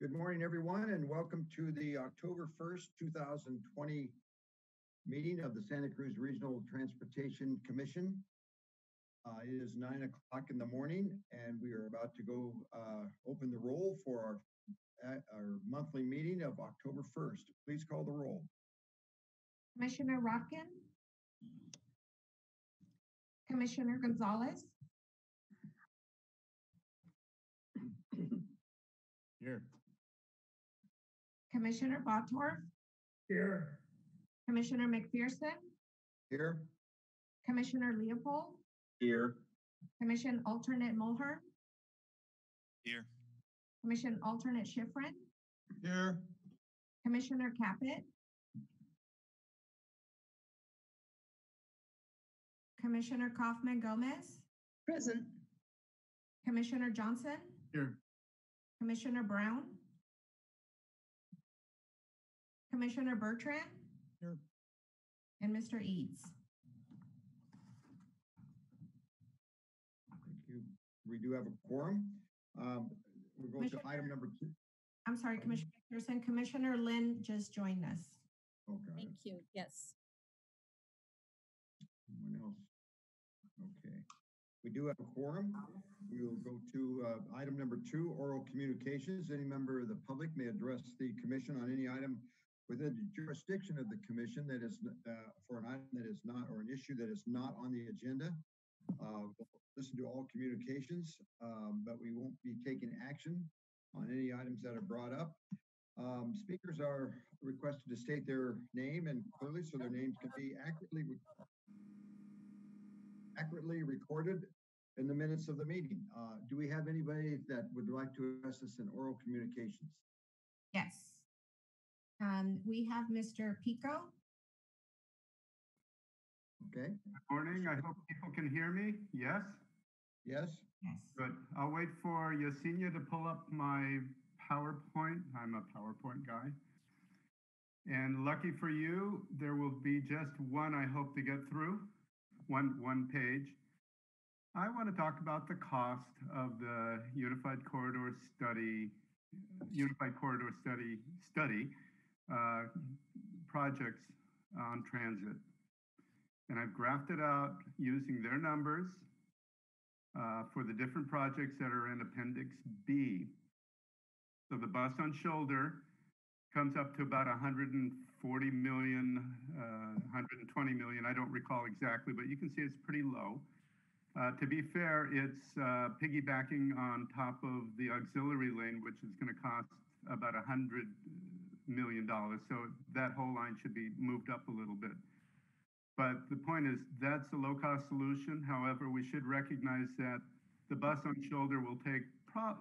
Good morning, everyone, and welcome to the October 1st, 2020 meeting of the Santa Cruz Regional Transportation Commission. Uh, It is nine o'clock in the morning, and we are about to go uh, open the roll for our uh, our monthly meeting of October 1st. Please call the roll. Commissioner Rotkin? Commissioner Gonzalez? Here. Commissioner Bottorff? Here. Commissioner McPherson? Here. Commissioner Leopold? Here. Commission alternate Mulhern? Here. Commission alternate Schiffrin? Here. Commissioner Caput? Commissioner Coffman-Gomez? Present. Commissioner Johnson? Here. Commissioner Brown? Commissioner Bertrand? Here. And Mr. Eads? Thank you. We do have a quorum. Um, We're going to item number two. I'm sorry, Commissioner McPherson, Commissioner Lynn just joined us. Oh. Thank you. Yes. Anyone else? Okay. We do have a quorum. We will go to uh, item number two, oral communications. Any member of the public may address the commission on any item within the jurisdiction of the commission that is, uh, for an item that is not, or an issue that is not on the agenda. Uh, we'll Listen to all communications, um, but we won't be taking action on any items that are brought up. Um, Speakers are requested to state their name and clearly so their names can be accurately accurately recorded in the minutes of the meeting. Uh, Do we have anybody that would like to address us in oral communications? Yes. Um, we have Mr. Pico. Okay, Good Morning, I hope people can hear me. Yes? yes? Yes. Good. I'll wait for Yesenia to pull up my PowerPoint. I'm a PowerPoint guy. And lucky for you, there will be just one I hope to get through, one, one page. I want to talk about the cost of the Unified Corridor Study, Unified Corridor Study, study uh, projects on transit. And I've graphed it out using their numbers uh, for the different projects that are in Appendix B. So the bus on shoulder comes up to about 140 million, uh, 120 million. I don't recall exactly, but you can see it's pretty low. Uh, to be fair, it's uh, piggybacking on top of the auxiliary lane, which is going to cost about 100 million dollars. So that whole line should be moved up a little bit. But the point is, that's a low-cost solution. However, we should recognize that the bus on shoulder will take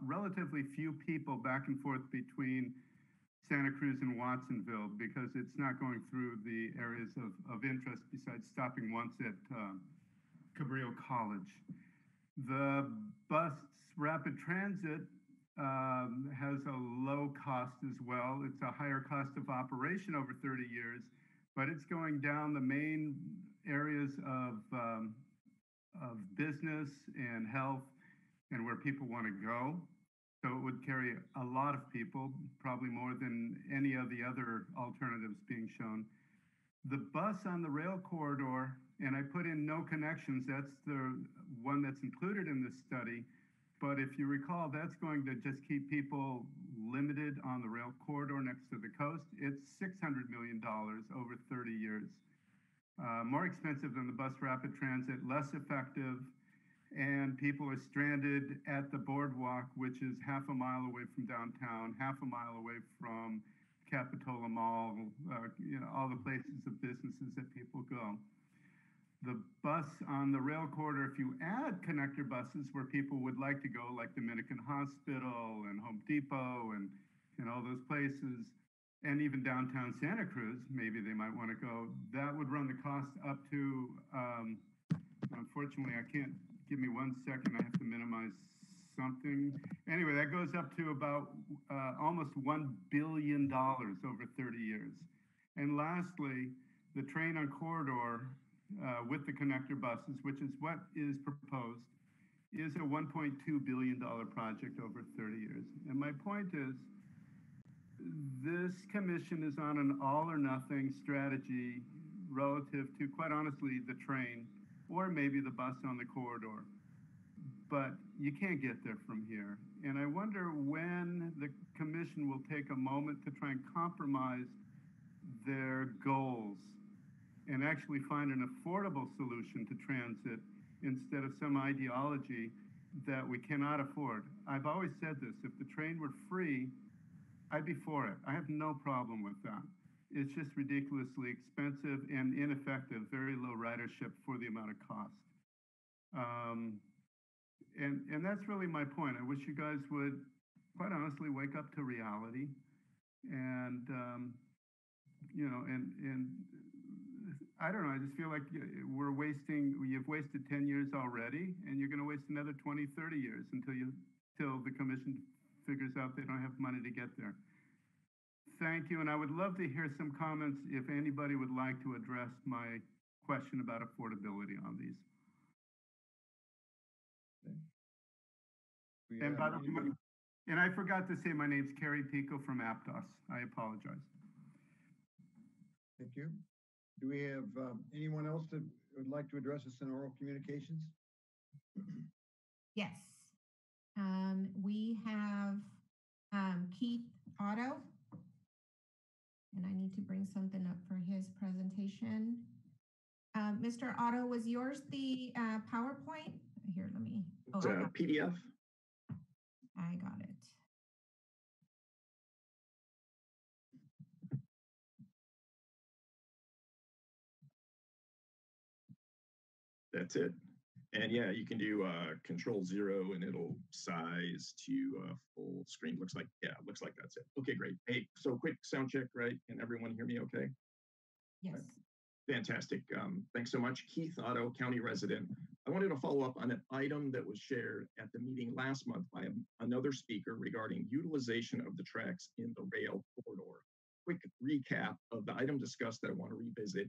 relatively few people back and forth between Santa Cruz and Watsonville because it's not going through the areas of, of interest besides stopping once at uh, Cabrillo College. The bus rapid transit um, has a low cost as well. It's a higher cost of operation over 30 years, but it's going down the main areas of, um, of business and health and where people want to go. So it would carry a lot of people, probably more than any of the other alternatives being shown. The bus on the rail corridor, and I put in no connections, that's the one that's included in this study. But if you recall, that's going to just keep people limited on the rail corridor next to the coast. It's $600 million over 30 years. Uh, more expensive than the bus rapid transit, less effective, and people are stranded at the boardwalk, which is half a mile away from downtown, half a mile away from Capitola Mall, uh, you know, all the places of businesses that people go. The bus on the rail corridor, if you add connector buses where people would like to go, like Dominican Hospital and Home Depot and, and all those places, and even downtown Santa Cruz, maybe they might want to go, that would run the cost up to, um, unfortunately, I can't, give me one second, I have to minimize something. Anyway, that goes up to about uh, almost $1 billion over 30 years. And lastly, the train on corridor uh, with the connector buses, which is what is proposed, is a $1.2 billion project over 30 years. And my point is, this commission is on an all or nothing strategy relative to, quite honestly, the train or maybe the bus on the corridor. But you can't get there from here. And I wonder when the commission will take a moment to try and compromise their goals and actually find an affordable solution to transit instead of some ideology that we cannot afford. I've always said this if the train were free, I'd be for it. I have no problem with that. It's just ridiculously expensive and ineffective, very low ridership for the amount of cost. Um, and, and that's really my point. I wish you guys would, quite honestly, wake up to reality and, um, you know, and, and I don't know, I just feel like we're wasting, you've wasted 10 years already, and you're going to waste another 20, 30 years until you, till the commission figures out they don't have money to get there. Thank you, and I would love to hear some comments if anybody would like to address my question about affordability on these. We And by the way, and I forgot to say, my name's Kerry Pico from Aptos. I apologize. Thank you. Do we have um, anyone else that would like to address us in oral communications? Yes. Um, we have, um, Keith Otto. And I need to bring something up for his presentation. Um, Mr. Otto, was yours the, uh, PowerPoint? Here, let me, oh, It's I a got- PDF. I got it. That's it. And yeah, you can do uh, control zero and it'll size to uh, full screen. Looks like, yeah, looks like that's it. Okay, great. Hey, so quick sound check, right? Can everyone hear me okay? Yes. Fantastic. Um, thanks so much. Keith Otto, county resident. I wanted to follow up on an item that was shared at the meeting last month by a- another speaker regarding utilization of the tracks in the rail corridor. Quick recap of the item discussed that I want to revisit.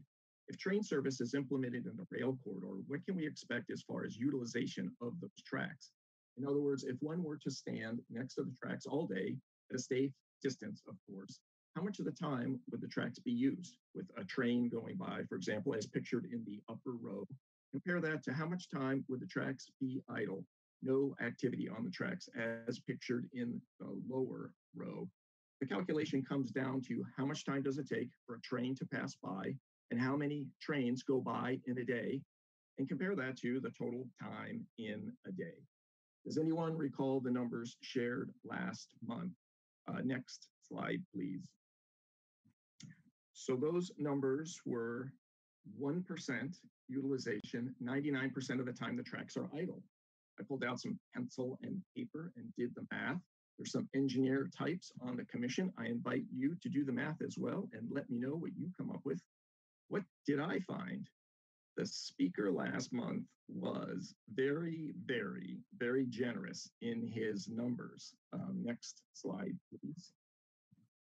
If train service is implemented in the rail corridor, what can we expect as far as utilization of those tracks? In other words, if one were to stand next to the tracks all day at a safe distance, of course, how much of the time would the tracks be used with a train going by, for example, as pictured in the upper row? Compare that to how much time would the tracks be idle, no activity on the tracks as pictured in the lower row. The calculation comes down to how much time does it take for a train to pass by and how many trains go by in a day and compare that to the total time in a day. Does anyone recall the numbers shared last month? Uh, next slide, please. So those numbers were 1% utilization, 99% of the time the tracks are idle. I pulled out some pencil and paper and did the math. There's some engineer types on the commission. I invite you to do the math as well and let me know what you come up with. What did I find? The speaker last month was very, very, very generous in his numbers. Um, next slide, please.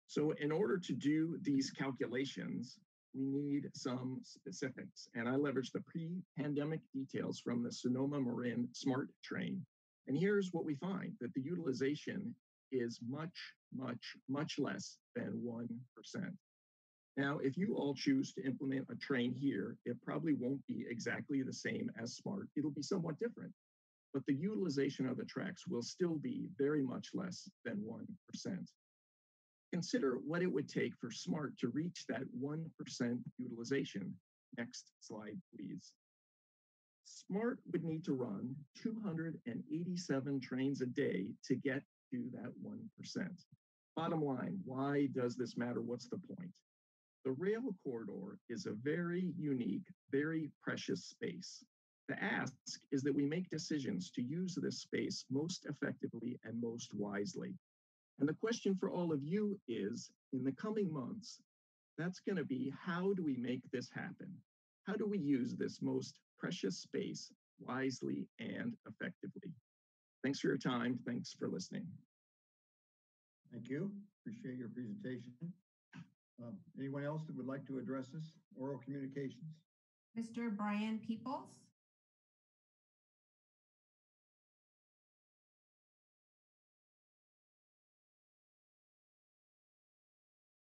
So in order to do these calculations, we need some specifics. And I leveraged the pre-pandemic details from the Sonoma Marin SMART train. And here's what we find, that the utilization is much, much, much less than 1%. Now, if you all choose to implement a train here, it probably won't be exactly the same as SMART. It'll be somewhat different, but the utilization of the tracks will still be very much less than 1%. Consider what it would take for SMART to reach that 1% utilization. Next slide, please. SMART would need to run 287 trains a day to get to that 1%. Bottom line, why does this matter? What's the point? The rail corridor is a very unique, very precious space. The ask is that we make decisions to use this space most effectively and most wisely. And the question for all of you is in the coming months, that's going to be how do we make this happen? How do we use this most precious space wisely and effectively? Thanks for your time. Thanks for listening. Thank you. Appreciate your presentation. Um, Anyone else that would like to address us? Oral communications? Mr. Brian Peoples?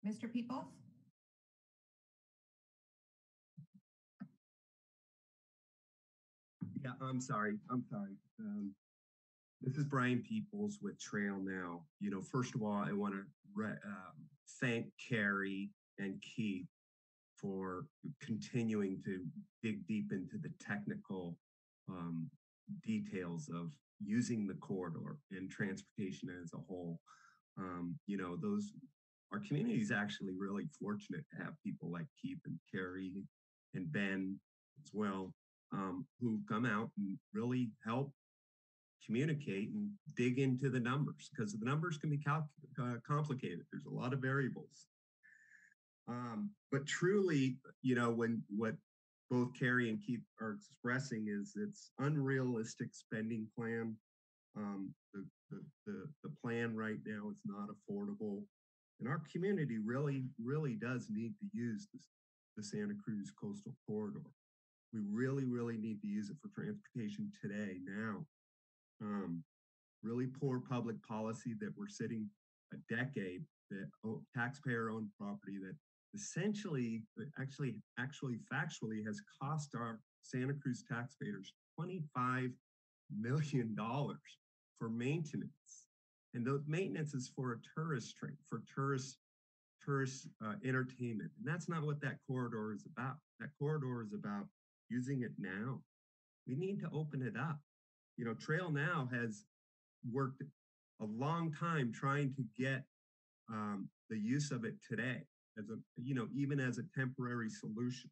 Mr. Peoples? Yeah, I'm sorry. I'm sorry. Um, this is Brian Peoples with Trail Now. You know, first of all, I want to re- um, thank Carrie and Keith for continuing to dig deep into the technical um, details of using the corridor and transportation as a whole. Um, you know, those our community is actually really fortunate to have people like Keith and Carrie and Ben as well um, who come out and really help communicate and dig into the numbers because the numbers can be uh, complicated. There's a lot of variables. Um, but truly, you know, when what both Carrie and Keith are expressing is it's unrealistic spending plan. Um, the, the, the, the plan right now is not affordable. And our community really, really does need to use this, the Santa Cruz Coastal Corridor. We really, really need to use it for transportation today, now. Um, really poor public policy that we're sitting a decade that o- taxpayer-owned property that essentially, uh, actually, actually, factually has cost our Santa Cruz taxpayers twenty-five million dollars for maintenance. And those maintenance is for a tourist train, for tourist tourist uh, entertainment. And that's not what that corridor is about. That corridor is about using it now. We need to open it up. You know, Trail Now has worked a long time trying to get um, the use of it today as a, you know, even as a temporary solution.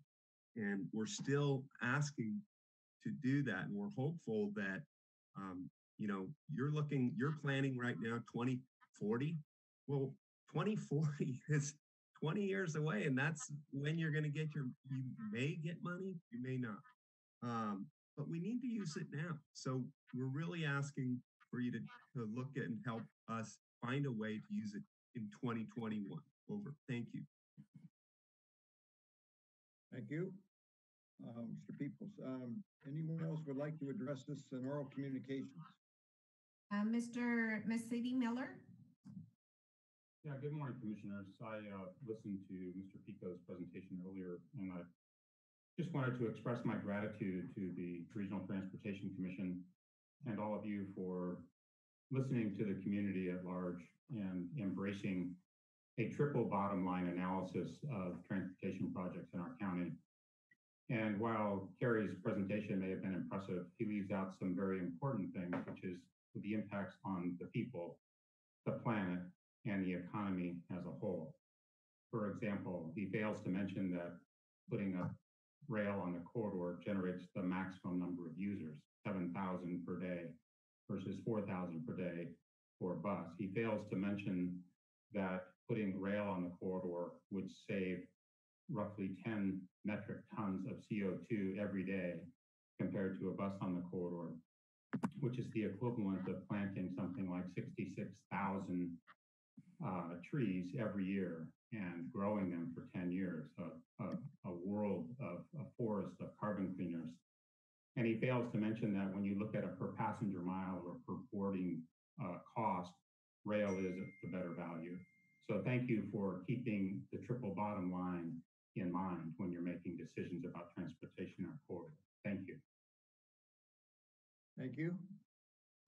And we're still asking to do that. And we're hopeful that, um, you know, you're looking, you're planning right now 2040. Well, 2040 is 20 years away and that's when you're going to get your you may get money you may not um, but we need to use it now so we're really asking for you to, to look at and help us find a way to use it in 2021 over thank you Thank you. Uh, Mr. Peoples, um, anyone else would like to address this in oral communications? Uh, Mr. Mercedes Miller? Yeah, good morning, Commissioners. I uh, listened to Mr. Pico's presentation earlier, and I just wanted to express my gratitude to the Regional Transportation Commission and all of you for listening to the community at large and embracing a triple bottom line analysis of transportation projects in our county. And while Kerry's presentation may have been impressive, he leaves out some very important things, which is the impacts on the people, the planet, and the economy as a whole. For example, he fails to mention that putting a rail on the corridor generates the maximum number of users, 7,000 per day versus 4,000 per day for a bus. He fails to mention that putting rail on the corridor would save roughly 10 metric tons of CO2 every day compared to a bus on the corridor, which is the equivalent of planting something like 66,000 uh, trees every year and growing them for 10 years, a, a, a world of a forest of carbon cleaners. And he fails to mention that when you look at a per passenger mile or per boarding uh, cost, rail is the better value. So thank you for keeping the triple bottom line in mind when you're making decisions about transportation or corridor. Thank you. Thank you.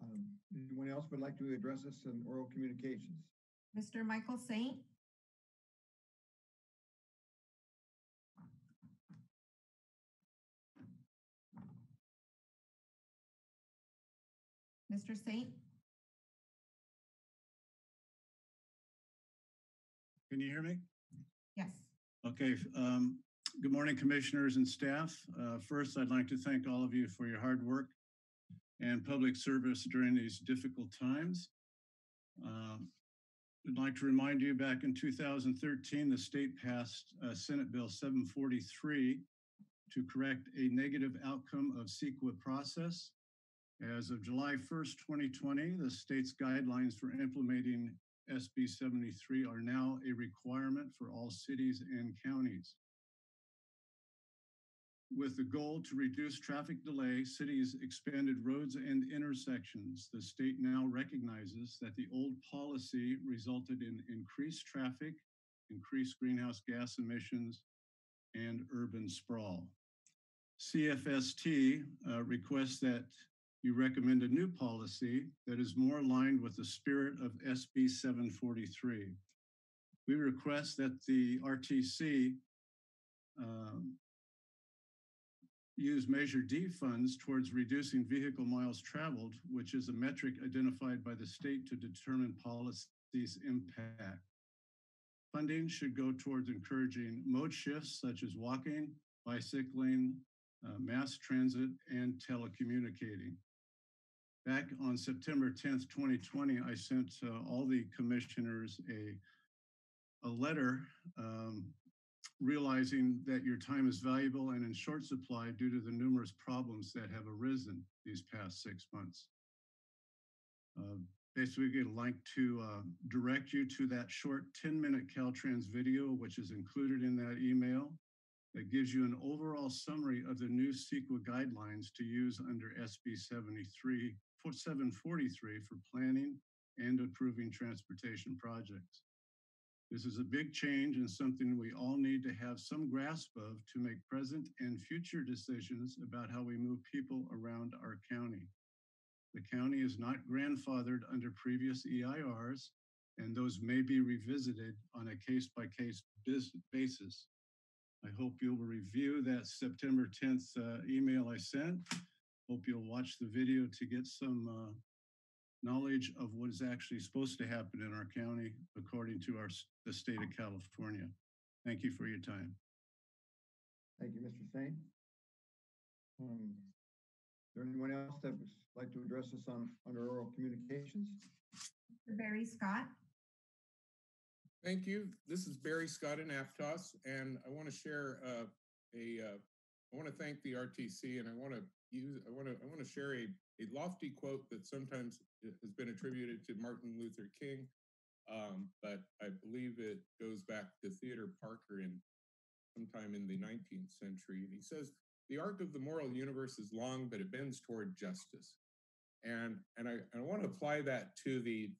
Um, anyone else would like to address us in oral communications? Mr. Michael Saint? Mr. Saint? Can you hear me? Yes. Okay. Um, good morning, commissioners and staff. Uh, first, I'd like to thank all of you for your hard work and public service during these difficult times. Um, I'd like to remind you back in 2013, the state passed uh, Senate Bill 743 to correct a negative outcome of CEQA process. As of July 1st, 2020, the state's guidelines for implementing SB 73 are now a requirement for all cities and counties. With the goal to reduce traffic delay, cities expanded roads and intersections. The state now recognizes that the old policy resulted in increased traffic increased greenhouse gas emissions, and urban sprawl. CFST uh, requests that you recommend a new policy that is more aligned with the spirit of SB 743. We request that the RTC um, use Measure D funds towards reducing vehicle miles traveled, which is a metric identified by the state to determine policy's impact. Funding should go towards encouraging mode shifts such as walking, bicycling, uh, mass transit, and telecommunicating. Back on September 10th, 2020, I sent uh, all the commissioners a, a letter um, realizing that your time is valuable and in short supply due to the numerous problems that have arisen these past six months. Uh, basically, we'd like to uh, direct you to that short 10-minute Caltrans video, which is included in that email that gives you an overall summary of the new CEQA guidelines to use under SB 73, 743 for planning and approving transportation projects. This is a big change and something we all need to have some grasp of to make present and future decisions about how we move people around our county. The county is not grandfathered under previous EIRs, and those may be revisited on a case-by-case basis. I hope you'll review that September 10th uh, email I sent. Hope you'll watch the video to get some uh, knowledge of what is actually supposed to happen in our county according to our the state of California. Thank you for your time. Thank you, Mr. Sain. Um, Is there anyone else that would like to address us on, under oral communications? Mr. Barry Scott. Thank you. This is Barry Scott in Aptos, and I want to share uh, a. Uh, I want to thank the RTC, and I want to use. I want to. I want to share a a lofty quote that sometimes has been attributed to Martin Luther King, um, but I believe it goes back to Theodore Parker in sometime in the 19th century. And he says, "The arc of the moral universe is long, but it bends toward justice." And and I, I want to apply that to the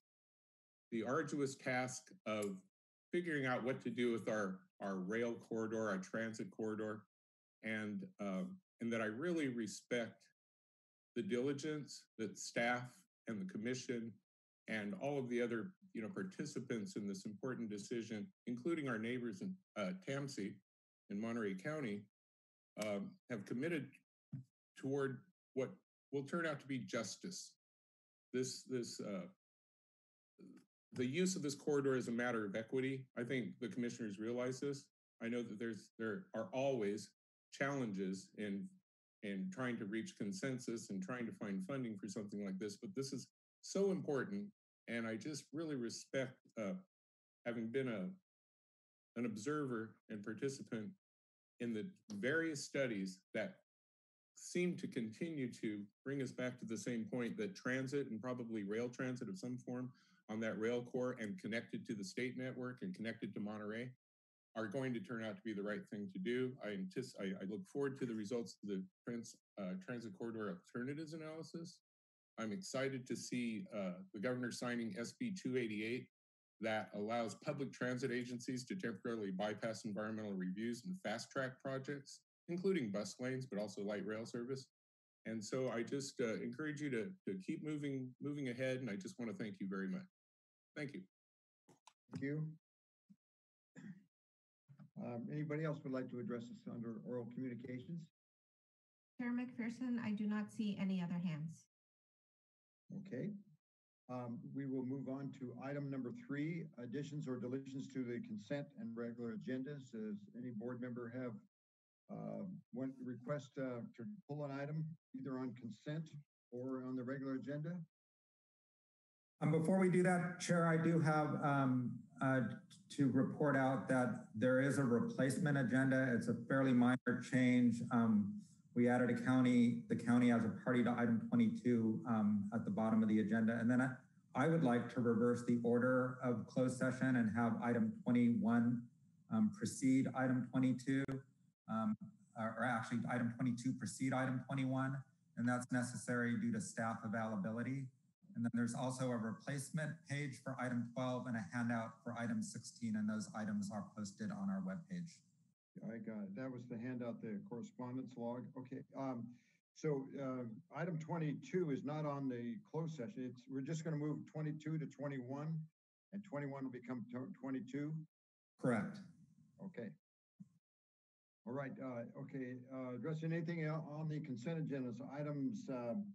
the arduous task of figuring out what to do with our our rail corridor, our transit corridor, and um, and that I really respect the diligence that staff and the commission and all of the other you know participants in this important decision, including our neighbors in uh, TAMC in Monterey County, um, have committed toward what will turn out to be justice. This this uh, the use of this corridor is a matter of equity. I think the commissioners realize this. I know that there's there are always challenges in in trying to reach consensus and trying to find funding for something like this, but this is so important, and I just really respect uh, having been a an observer and participant in the various studies that seem to continue to bring us back to the same point that transit and probably rail transit of some form on that rail core and connected to the state network and connected to Monterey are going to turn out to be the right thing to do. I, anticipate, I, I look forward to the results of the trans, uh, transit corridor alternatives analysis. I'm excited to see uh, the governor signing SB 288 that allows public transit agencies to temporarily bypass environmental reviews and fast track projects, including bus lanes, but also light rail service. And so I just uh, encourage you to, to keep moving, moving ahead. And I just want to thank you very much. Thank you. Thank you. Um, Anybody else would like to address us under oral communications? Chair McPherson, I do not see any other hands. Okay. Um, We will move on to item number three, additions or deletions to the consent and regular agendas. Does any board member have uh, one request uh, to pull an item either on consent or on the regular agenda? Um, before we do that, Chair, I do have um, uh, to report out that there is a replacement agenda. It's a fairly minor change. Um, we added a county, the county as a party to item 22 um, at the bottom of the agenda. And then I, I, would like to reverse the order of closed session and have item 21 um, precede item 22, um, or actually item 22 precede item 21. And that's necessary due to staff availability. And then there's also a replacement page for item 12 and a handout for item 16, and those items are posted on our webpage. I got it. That was the handout, the correspondence log. Okay. Um, so, uh, item twenty-two is not on the closed session. It's, we're just gonna move twenty-two to twenty-one and twenty-one will become twenty-two. Correct. Okay. All right, uh, okay, uh, addressing anything on the consent agenda, so items, um,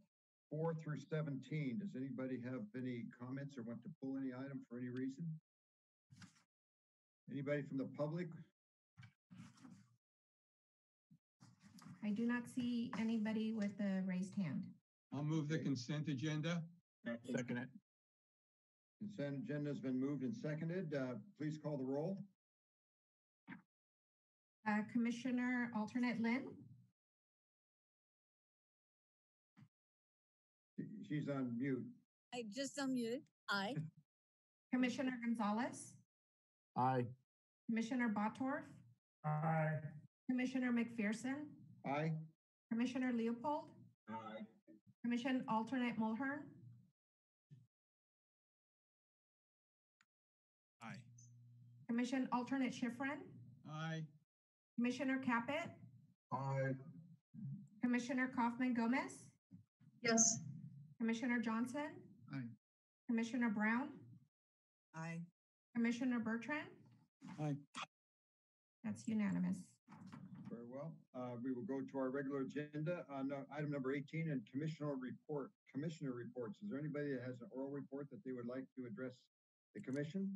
four through seventeen. Does anybody have any comments or want to pull any item for any reason? Anybody from the public? I do not see anybody with a raised hand. I'll move the consent agenda. Second it. Consent agenda has been moved and seconded. Uh, please call the roll. Uh, Commissioner alternate Lynn, She's on mute. I just unmuted. Aye. Commissioner Gonzalez, Aye. Commissioner Bottorff, Aye. Commissioner McPherson, Aye? Commissioner Leopold, Aye. Commission alternate Mulhern, Aye. Commission alternate Schiffrin, Aye. Commissioner Caput, Aye. Commissioner Coffman-Gomez, Yes. Commissioner Johnson. Aye. Commissioner Brown, Aye. Commissioner Bertrand. Aye. That's unanimous. Very well. Uh, we will go to our regular agenda on uh, item number eighteen and commissioner report, commissioner reports. Is there anybody that has an oral report that they would like to address the commission?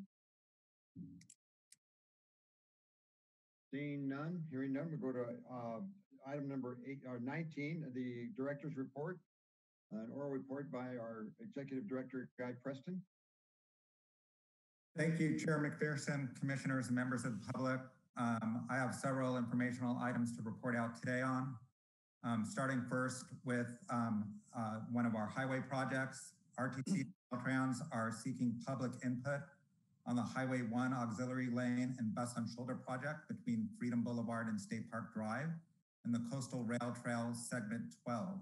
Seeing none, hearing none, we go to, uh, item number eight, or nineteen, the director's report. An oral report by our executive director, Guy Preston. Thank you, Chair McPherson, commissioners and members of the public. Um, I have several informational items to report out today on. Um, starting first with um, uh, one of our highway projects. RTC Caltrans are seeking public input on the Highway 1 Auxiliary Lane and Bus on Shoulder project between Freedom Boulevard and State Park Drive and the Coastal Rail Trail Segment 12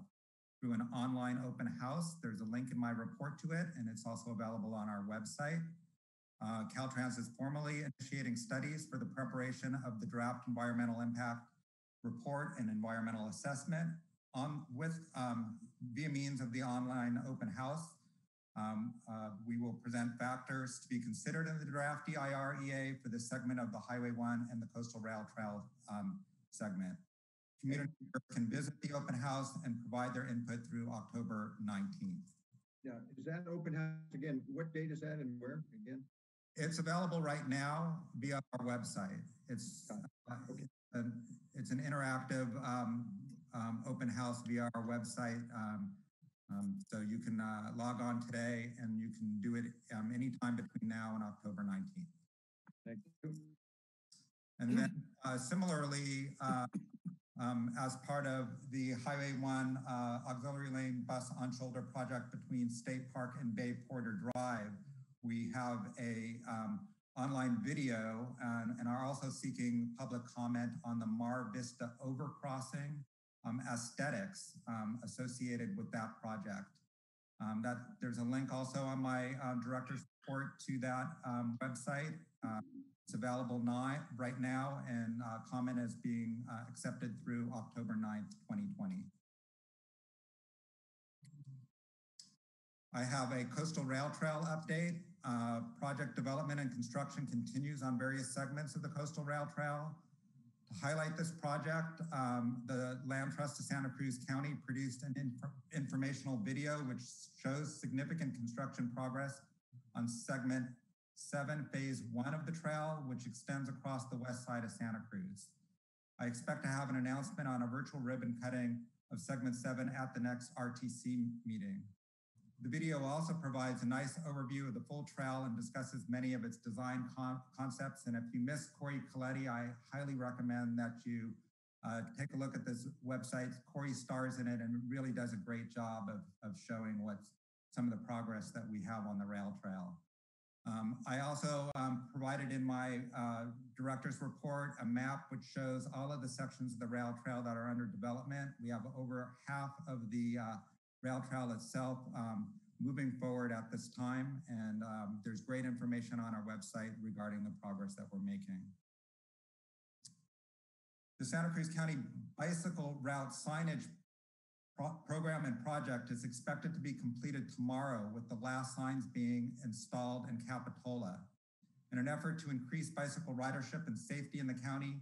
through an online open house. There's a link in my report to it, and it's also available on our website. Uh, Caltrans is formally initiating studies for the preparation of the draft environmental impact report and environmental assessment on with um, via means of the online open house. Um, uh, we will present factors to be considered in the draft DIREA for this segment of the Highway 1 and the Coastal Rail Trail um, segment. Community members can visit the open house and provide their input through October 19th. Yeah, is that open house again? What date is that and where again? It's available right now via our website. It's, uh, an, it's an interactive um, um, open house via our website. Um, um, so you can uh, log on today and you can do it um, anytime between now and October 19th. Thank you. And then uh, similarly, uh, um, as part of the Highway 1 uh, auxiliary lane bus on shoulder project between State Park and Bay Porter Drive, we have a um, online video and, and are also seeking public comment on the Mar Vista overcrossing um, aesthetics um, associated with that project. Um, that there's a link also on my um, director's report to that website. It's available now, right now, and uh, comment is being uh, accepted through October 9th, 2020. I have a coastal rail trail update. Uh, project development and construction continues on various segments of the coastal rail trail. To highlight this project, um, the Land Trust of Santa Cruz County produced an inf informational video which shows significant construction progress on segment seven, phase one of the trail, which extends across the west side of Santa Cruz. I expect to have an announcement on a virtual ribbon cutting of segment seven at the next RTC meeting. The video also provides a nice overview of the full trail and discusses many of its design con concepts. And if you missed Cory Caletti, I highly recommend that you uh, take a look at this website. Corey stars in it and really does a great job of, of showing what's some of the progress that we have on the rail trail. Um, I also um, provided in my uh, director's report a map which shows all of the sections of the rail trail that are under development. We have over half of the uh, rail trail itself um, moving forward at this time. And um, there's great information on our website regarding the progress that we're making. The Santa Cruz County Bicycle Route Signage pro program and project is expected to be completed tomorrow with the last signs being installed in Capitola. In an effort to increase bicycle ridership and safety in the county,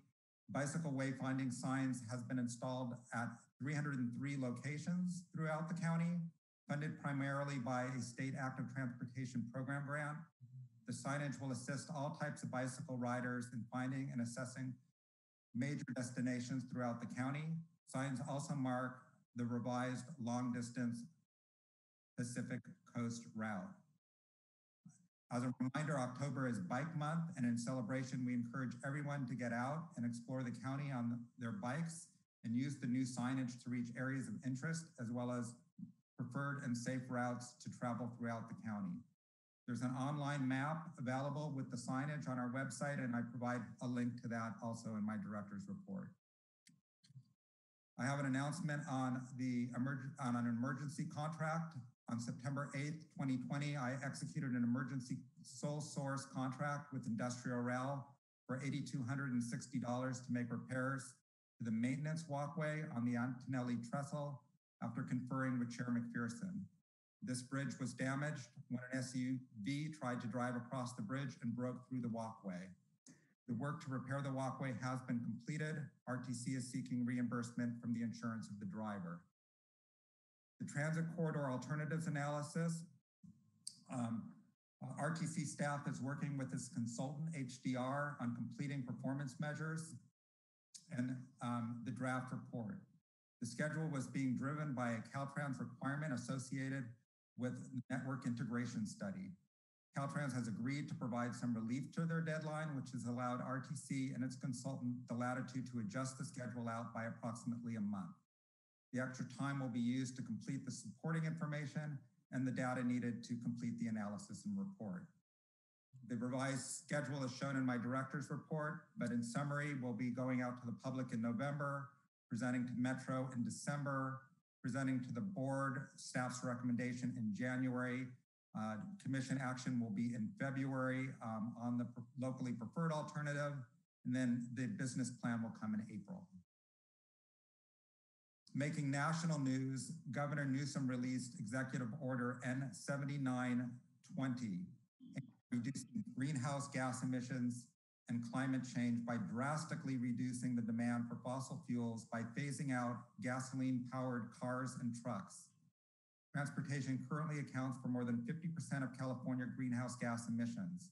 bicycle wayfinding signs has been installed at 303 locations throughout the county, funded primarily by a state active transportation program grant. The signage will assist all types of bicycle riders in finding and assessing major destinations throughout the county. Signs also mark the revised long distance Pacific Coast route. As a reminder, October is Bike Month, and in celebration, we encourage everyone to get out and explore the county on their bikes and use the new signage to reach areas of interest as well as preferred and safe routes to travel throughout the county. There's an online map available with the signage on our website, and I provide a link to that also in my director's report. I have an announcement on the emerg- on an emergency contract. On September 8th, 2020, I executed an emergency sole source contract with Industrial Rail for $8,260 to make repairs to the maintenance walkway on the Antonelli Trestle after conferring with Chair McPherson. This bridge was damaged when an SUV tried to drive across the bridge and broke through the walkway. The work to repair the walkway has been completed. RTC is seeking reimbursement from the insurance of the driver. The transit corridor alternatives analysis. Um, uh, RTC staff is working with its consultant HDR on completing performance measures and um, the draft report. The schedule was being driven by a Caltrans requirement associated with network integration study. Caltrans has agreed to provide some relief to their deadline, which has allowed RTC and its consultant the latitude to adjust the schedule out by approximately a month. The extra time will be used to complete the supporting information and the data needed to complete the analysis and report. The revised schedule is shown in my director's report, but in summary, we'll be going out to the public in November, presenting to Metro in December, presenting to the board staff's recommendation in January. Uh, commission action will be in February um, on the locally preferred alternative, and then the business plan will come in April. Making national news, Governor Newsom released Executive Order N7920, reducing greenhouse gas emissions and climate change by drastically reducing the demand for fossil fuels by phasing out gasoline powered cars and trucks. Transportation currently accounts for more than 50% of California greenhouse gas emissions.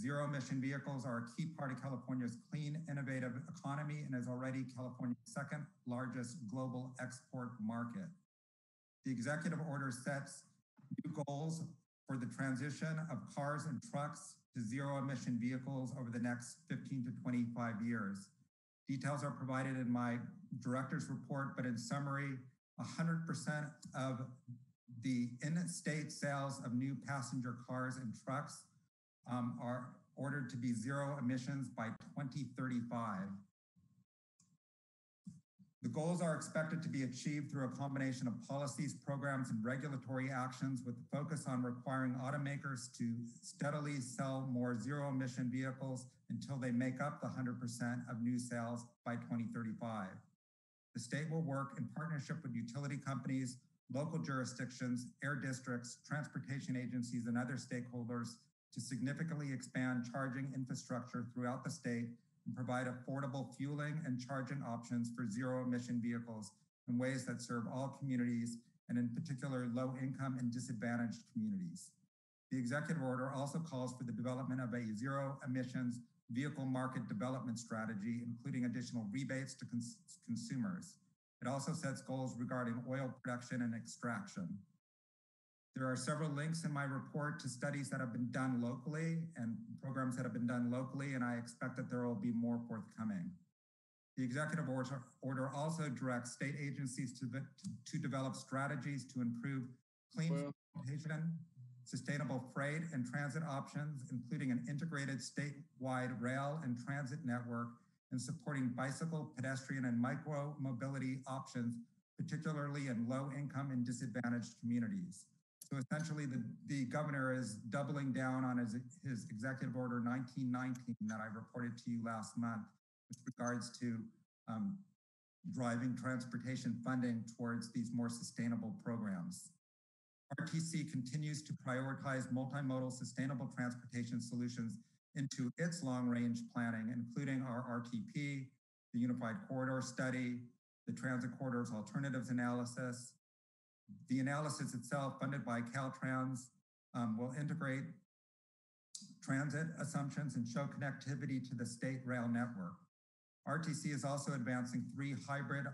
Zero emission vehicles are a key part of California's clean, innovative economy and is already California's second largest global export market. The executive order sets new goals for the transition of cars and trucks to zero emission vehicles over the next 15 to 25 years. Details are provided in my director's report, but in summary, 100% of the in-state sales of new passenger cars and trucks um, are ordered to be zero emissions by 2035. The goals are expected to be achieved through a combination of policies, programs, and regulatory actions with a focus on requiring automakers to steadily sell more zero emission vehicles until they make up the 100% of new sales by 2035. The state will work in partnership with utility companies, local jurisdictions, air districts, transportation agencies, and other stakeholders to significantly expand charging infrastructure throughout the state and provide affordable fueling and charging options for zero emission vehicles in ways that serve all communities and in particular low income and disadvantaged communities. The executive order also calls for the development of a zero emissions vehicle market development strategy, including additional rebates to cons consumers. It also sets goals regarding oil production and extraction. There are several links in my report to studies that have been done locally and programs that have been done locally, and I expect that there will be more forthcoming. The executive order, order also directs state agencies to, to develop strategies to improve clean Well- transportation, sustainable freight and transit options, including an integrated statewide rail and transit network and supporting bicycle, pedestrian, and micro mobility options, particularly in low income and disadvantaged communities. So essentially, the, the governor is doubling down on his, his executive order 1919 that I reported to you last month with regards to um, driving transportation funding towards these more sustainable programs. RTC continues to prioritize multimodal sustainable transportation solutions into its long-range planning, including our RTP, the Unified Corridor Study, the Transit Corridors Alternatives Analysis. The analysis itself, funded by Caltrans, um, will integrate transit assumptions and show connectivity to the state rail network. RTC is also advancing three hybrid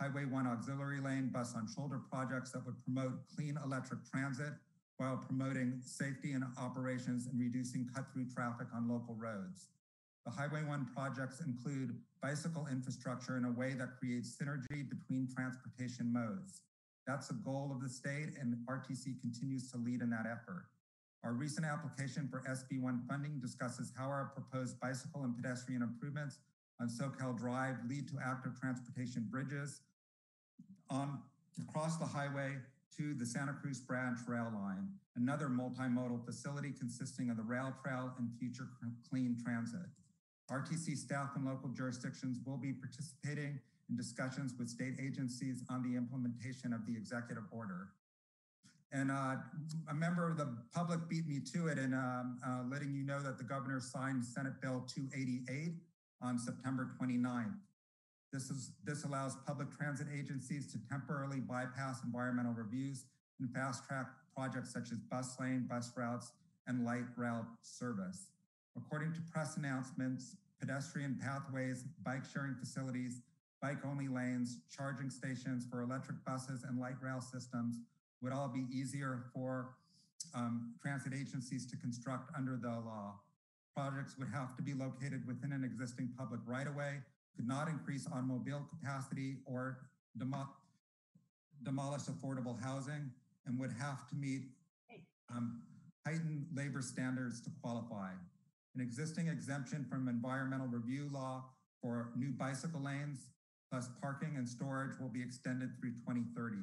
Highway 1 auxiliary lane bus on shoulder projects that would promote clean electric transit while promoting safety and operations and reducing cut-through traffic on local roads. The Highway 1 projects include bicycle infrastructure in a way that creates synergy between transportation modes. That's a goal of the state, and RTC continues to lead in that effort. Our recent application for SB1 funding discusses how our proposed bicycle and pedestrian improvements on Soquel Drive lead to active transportation bridges on across the highway to the Santa Cruz Branch Rail Line, another multimodal facility consisting of the rail trail and future clean transit. RTC staff and local jurisdictions will be participating in discussions with state agencies on the implementation of the executive order. And uh, a member of the public beat me to it in um, uh, letting you know that the governor signed Senate Bill 288 on September 29th. This, is, this allows public transit agencies to temporarily bypass environmental reviews and fast track projects such as bus lane, bus routes, and light rail service. According to press announcements, pedestrian pathways, bike sharing facilities, bike only lanes, charging stations for electric buses and light rail systems would all be easier for um, transit agencies to construct under the law. Projects would have to be located within an existing public right-of-way, could not increase automobile capacity or demo demolish affordable housing, and would have to meet um, heightened labor standards to qualify. An existing exemption from environmental review law for new bicycle lanes, plus parking and storage will be extended through 2030.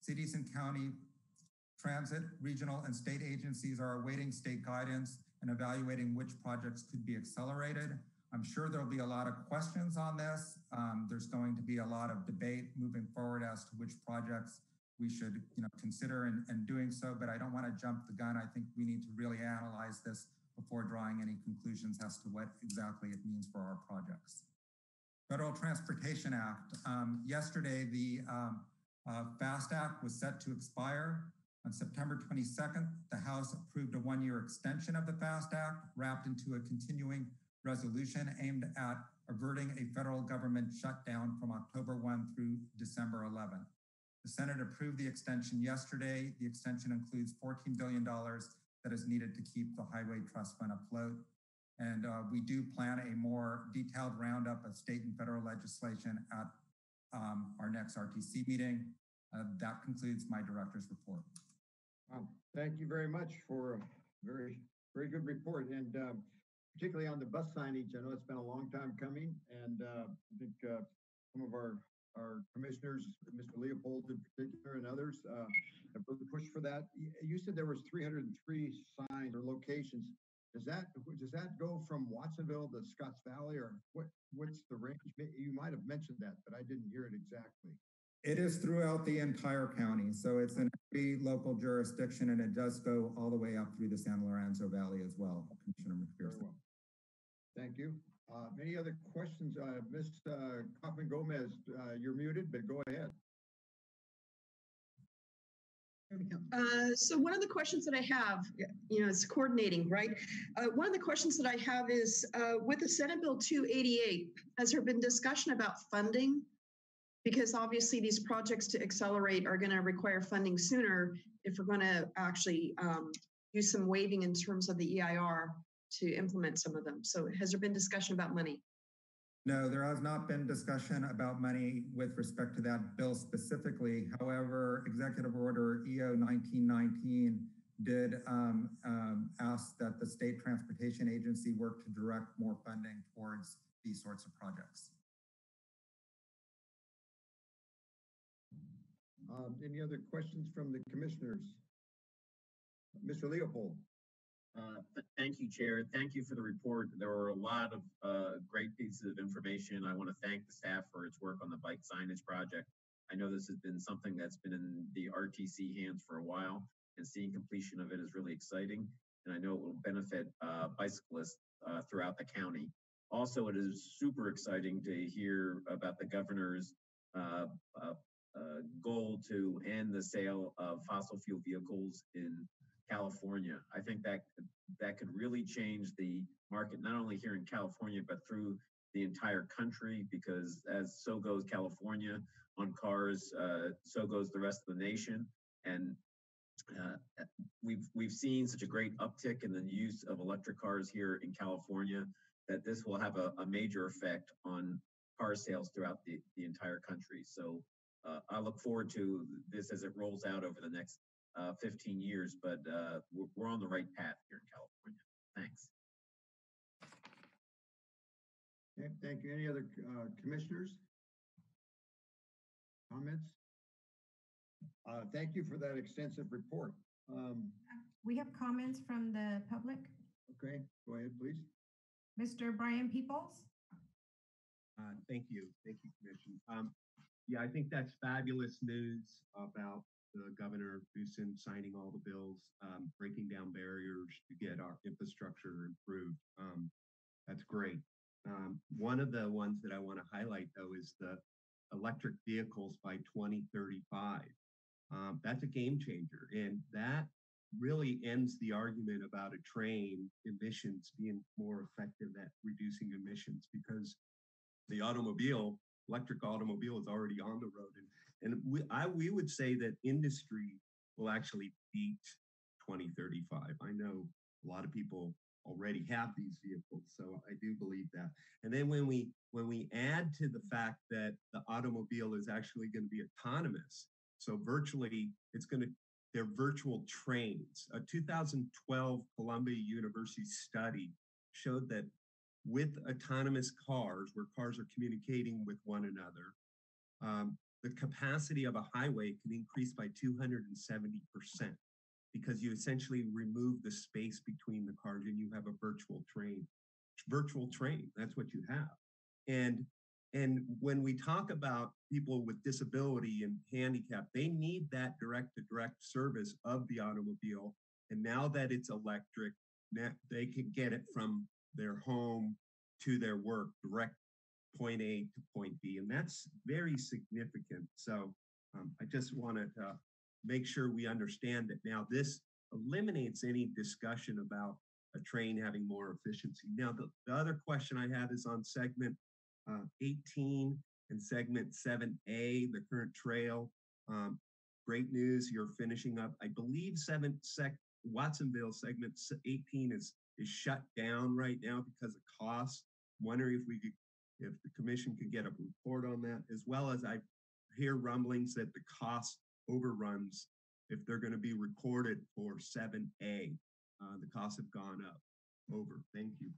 Cities and county transit, regional, and state agencies are awaiting state guidance and evaluating which projects could be accelerated. I'm sure there'll be a lot of questions on this. Um, there's going to be a lot of debate moving forward as to which projects we should you know, consider and, and doing so, but I don't want to jump the gun. I think we need to really analyze this before drawing any conclusions as to what exactly it means for our projects. Federal Transportation Act. Um, yesterday, the um, uh, FAST Act was set to expire. On September 22nd, the House approved a one-year extension of the FAST Act wrapped into a continuing resolution aimed at averting a federal government shutdown from October 1 through December 11th. The Senate approved the extension yesterday. The extension includes $14 billion that is needed to keep the Highway Trust Fund afloat. And uh, we do plan a more detailed roundup of state and federal legislation at um, our next RTC meeting. Uh, that concludes my director's report. Um, thank you very much for a very, very good report. And uh, particularly on the bus signage, I know it's been a long time coming. And uh, I think uh, some of our, our commissioners, Mr. Leopold in particular and others, uh, have really pushed for that. You said there was 303 signs or locations. Does that does that go from Watsonville to Scotts Valley, or what? What's the range? You might have mentioned that, but I didn't hear it exactly. It is throughout the entire county. So it's in every local jurisdiction and it does go all the way up through the San Lorenzo Valley as well, Commissioner McPherson. Well. Thank you. Uh, any other questions? Uh, Ms. Uh, Coffman-Gomez, uh, you're muted, but go ahead. Uh, so one of the questions that I have, you know, it's coordinating, right? Uh, one of the questions that I have is uh, with the Senate Bill 288, has there been discussion about funding because obviously these projects to accelerate are going to require funding sooner if we're going to actually um, do some waiving in terms of the EIR to implement some of them. So has there been discussion about money? No, there has not been discussion about money with respect to that bill specifically. However, Executive Order EO 1919 did um, um, ask that the State Transportation Agency work to direct more funding towards these sorts of projects. Um, any other questions from the commissioners? Mr. Leopold. Uh, Thank you, Chair. Thank you for the report. There were a lot of uh, great pieces of information. I want to thank the staff for its work on the bike signage project. I know this has been something that's been in the RTC hands for a while, and seeing completion of it is really exciting. And I know it will benefit uh, bicyclists uh, throughout the county. Also, it is super exciting to hear about the governor's uh, goal to end the sale of fossil fuel vehicles in California. I think that that could really change the market, not only here in California, but through the entire country, because as so goes California on cars, uh, so goes the rest of the nation. And uh, we've we've seen such a great uptick in the use of electric cars here in California that this will have a, a major effect on car sales throughout the, the entire country. So uh, I look forward to this as it rolls out over the next uh, 15 years, but uh, we're, we're on the right path here in California. Thanks. Okay, thank you. Any other uh, commissioners? Comments? Uh, Thank you for that extensive report. Um, We have comments from the public. Okay, go ahead, please. Mr. Brian Peoples? Uh, Thank you. Thank you, Commission. Um, Yeah, I think that's fabulous news about the Governor Newsom signing all the bills, um, breaking down barriers to get our infrastructure improved. Um, That's great. Um, One of the ones that I want to highlight, though, is the electric vehicles by 2035. Um, That's a game changer, and that really ends the argument about a train emissions being more effective at reducing emissions because the automobile, electric automobile is already on the road. And, and we, I, we would say that industry will actually beat 2035. I know a lot of people already have these vehicles, so I do believe that. And then when we, when we add to the fact that the automobile is actually going to be autonomous, so virtually it's going to they're virtual trains. A 2012 Columbia University study showed that with autonomous cars, where cars are communicating with one another, um, the capacity of a highway can increase by 270% because you essentially remove the space between the cars and you have a virtual train. Virtual train, that's what you have. And and when we talk about people with disability and handicap, they need that direct to direct service of the automobile. And now that it's electric, they can get it from their home to their work, direct point A to point B. And that's very significant. So um, I just wanted to make sure we understand that now this eliminates any discussion about a train having more efficiency. Now, the, the other question I have is on segment uh, 18 and segment 7A, the current trail. Um, great news, you're finishing up. I believe seven sec Watsonville segment 18 is is shut down right now because of costs. Wondering if we could, if the commission could get a report on that, as well as I hear rumblings that the cost overruns, if they're going to be recorded for 7A, uh, the costs have gone up. Over. Thank you.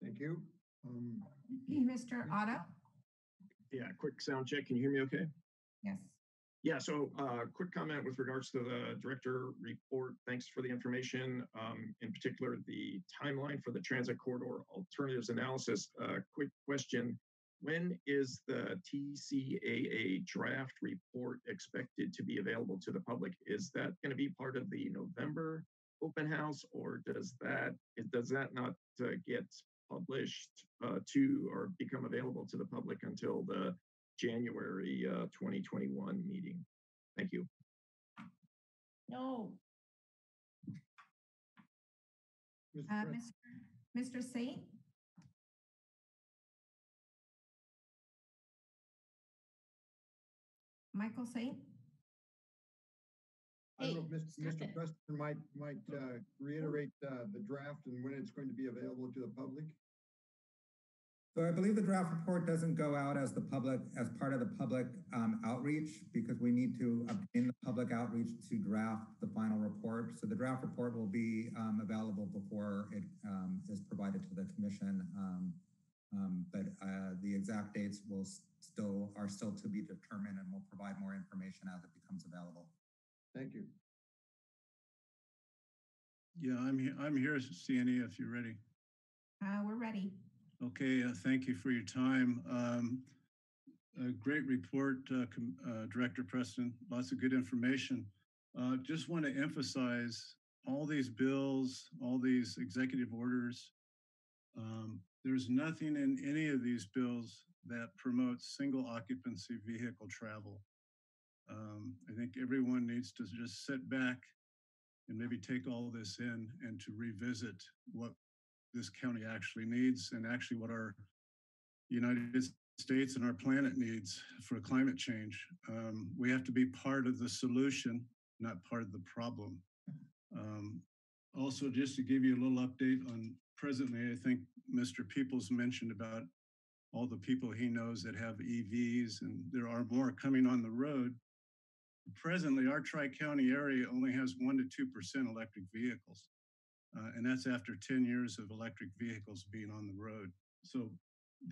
Thank you. Um, Mr. Otto? Yeah, quick sound check. Can you hear me okay? Yes. Yeah, so uh, quick comment with regards to the director report. Thanks for the information. Um, in particular, the timeline for the transit corridor alternatives analysis. Uh, quick question. When is the TCAA draft report expected to be available to the public? Is that going to be part of the November open house or does that, does that not uh, get published uh, to or become available to the public until the January uh, 2021 meeting. Thank you. No. Uh, Mr. Mr. Saint? Michael Saint? I don't know if Mr. Mr. Preston might, might uh, reiterate uh, the draft and when it's going to be available to the public. So I believe the draft report doesn't go out as the public, as part of the public um, outreach because we need to obtain the public outreach to draft the final report. So the draft report will be um, available before it um, is provided to the commission. Um, um, but uh, the exact dates will still, are still to be determined and we'll provide more information as it becomes available. Thank you. Yeah, I'm here. I'm here, CNE, if you're ready. Uh, we're ready. Okay, uh, thank you for your time. Um, a great report, uh, uh, Director Preston. Lots of good information. Uh, just want to emphasize all these bills, all these executive orders. Um, there's nothing in any of these bills that promotes single occupancy vehicle travel. Um, I think everyone needs to just sit back and maybe take all this in and to revisit what this county actually needs and actually what our United States and our planet needs for climate change. Um, we have to be part of the solution, not part of the problem. Um, also, just to give you a little update on presently, I think Mr. Peoples mentioned about all the people he knows that have EVs, and there are more coming on the road. Presently, our Tri-County area only has one to 2% electric vehicles. Uh, and that's after 10 years of electric vehicles being on the road. So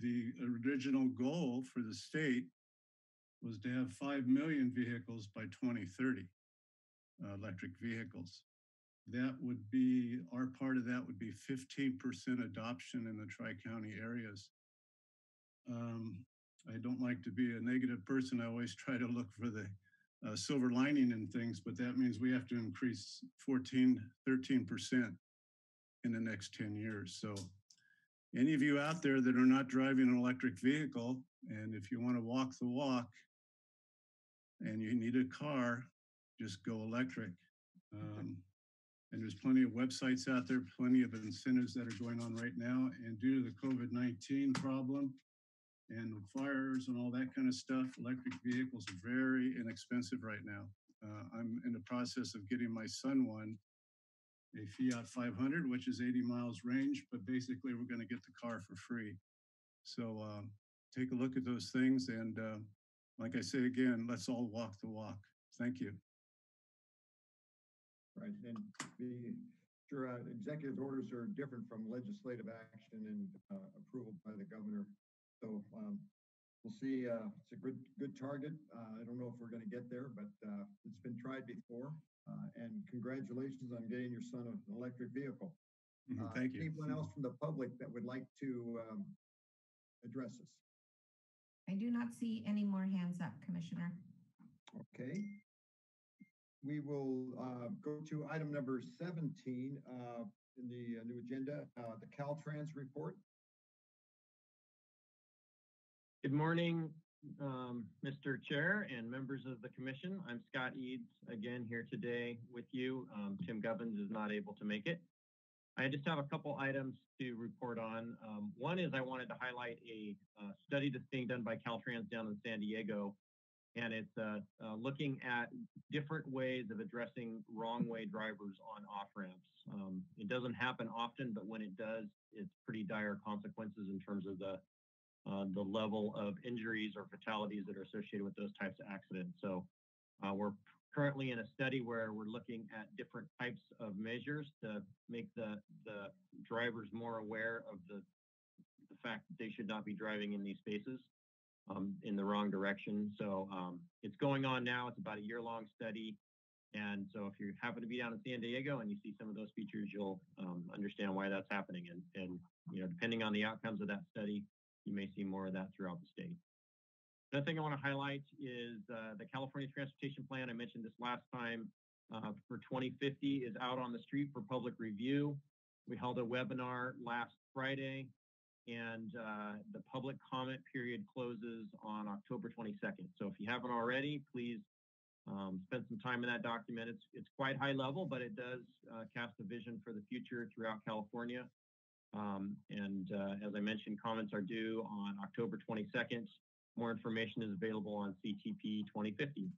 the original goal for the state was to have 5 million vehicles by 2030, uh, electric vehicles. That would be, our part of that would be 15% adoption in the Tri-County areas. Um, I don't like to be a negative person. I always try to look for the uh, silver lining in things, but that means we have to increase 14, 13% in the next 10 years. So any of you out there that are not driving an electric vehicle, and if you want to walk the walk and you need a car, just go electric. Um, and there's plenty of websites out there, plenty of incentives that are going on right now. And due to the COVID-19 problem and fires and all that kind of stuff, electric vehicles are very inexpensive right now. Uh, I'm in the process of getting my son one a Fiat 500, which is 80 miles range, but basically we're going to get the car for free. So um, take a look at those things. And uh, like I say again, let's all walk the walk. Thank you. Right, and the, sure, uh, executive orders are different from legislative action and uh, approval by the governor. So um, we'll see, uh, it's a good, good target. Uh, I don't know if we're gonna get there, but uh, it's been tried before. Uh, and congratulations on getting your son an electric vehicle. Mhm, Uh, Thank you. Anyone else from the public that would like to um, address us? I do not see any more hands up, Commissioner. Okay. We will uh, go to item number 17 uh, in the uh, new agenda, uh, the Caltrans report. Good morning, um, Mr. Chair and members of the commission. I'm Scott Eades again here today with you. Um, Tim Gubbins is not able to make it. I just have a couple items to report on. Um, one is I wanted to highlight a uh, study that's being done by Caltrans down in San Diego. And it's uh, uh, looking at different ways of addressing wrong way drivers on off ramps. Um, it doesn't happen often, but when it does, it's pretty dire consequences in terms of the uh, the level of injuries or fatalities that are associated with those types of accidents. So uh, we're currently in a study where we're looking at different types of measures to make the, the drivers more aware of the, the fact that they should not be driving in these spaces um, in the wrong direction. So um, it's going on now. It's about a year long study. And so if you happen to be down in San Diego and you see some of those features, you'll um, understand why that's happening. And, and, you know, depending on the outcomes of that study, you may see more of that throughout the state. Another thing I want to highlight is uh, the California Transportation Plan. I mentioned this last time uh, for 2050 is out on the street for public review. We held a webinar last Friday and uh, the public comment period closes on October 22nd. So if you haven't already, please um, spend some time in that document. It's, it's quite high level, but it does uh, cast a vision for the future throughout California. Um, and uh, as I mentioned, comments are due on October 22nd. More information is available on CTP 2050.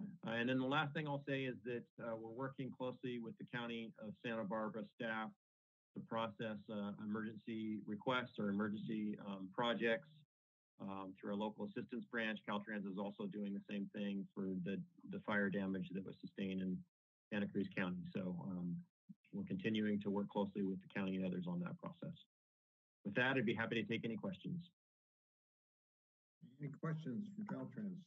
Uh, and then the last thing I'll say is that uh, we're working closely with the County of Santa Barbara staff to process uh, emergency requests or emergency um, projects um, through our local assistance branch. Caltrans is also doing the same thing for the, the fire damage that was sustained in Santa Cruz County. So um, we're continuing to work closely with the county and others on that process. With that, I'd be happy to take any questions. Any questions for Caltrans?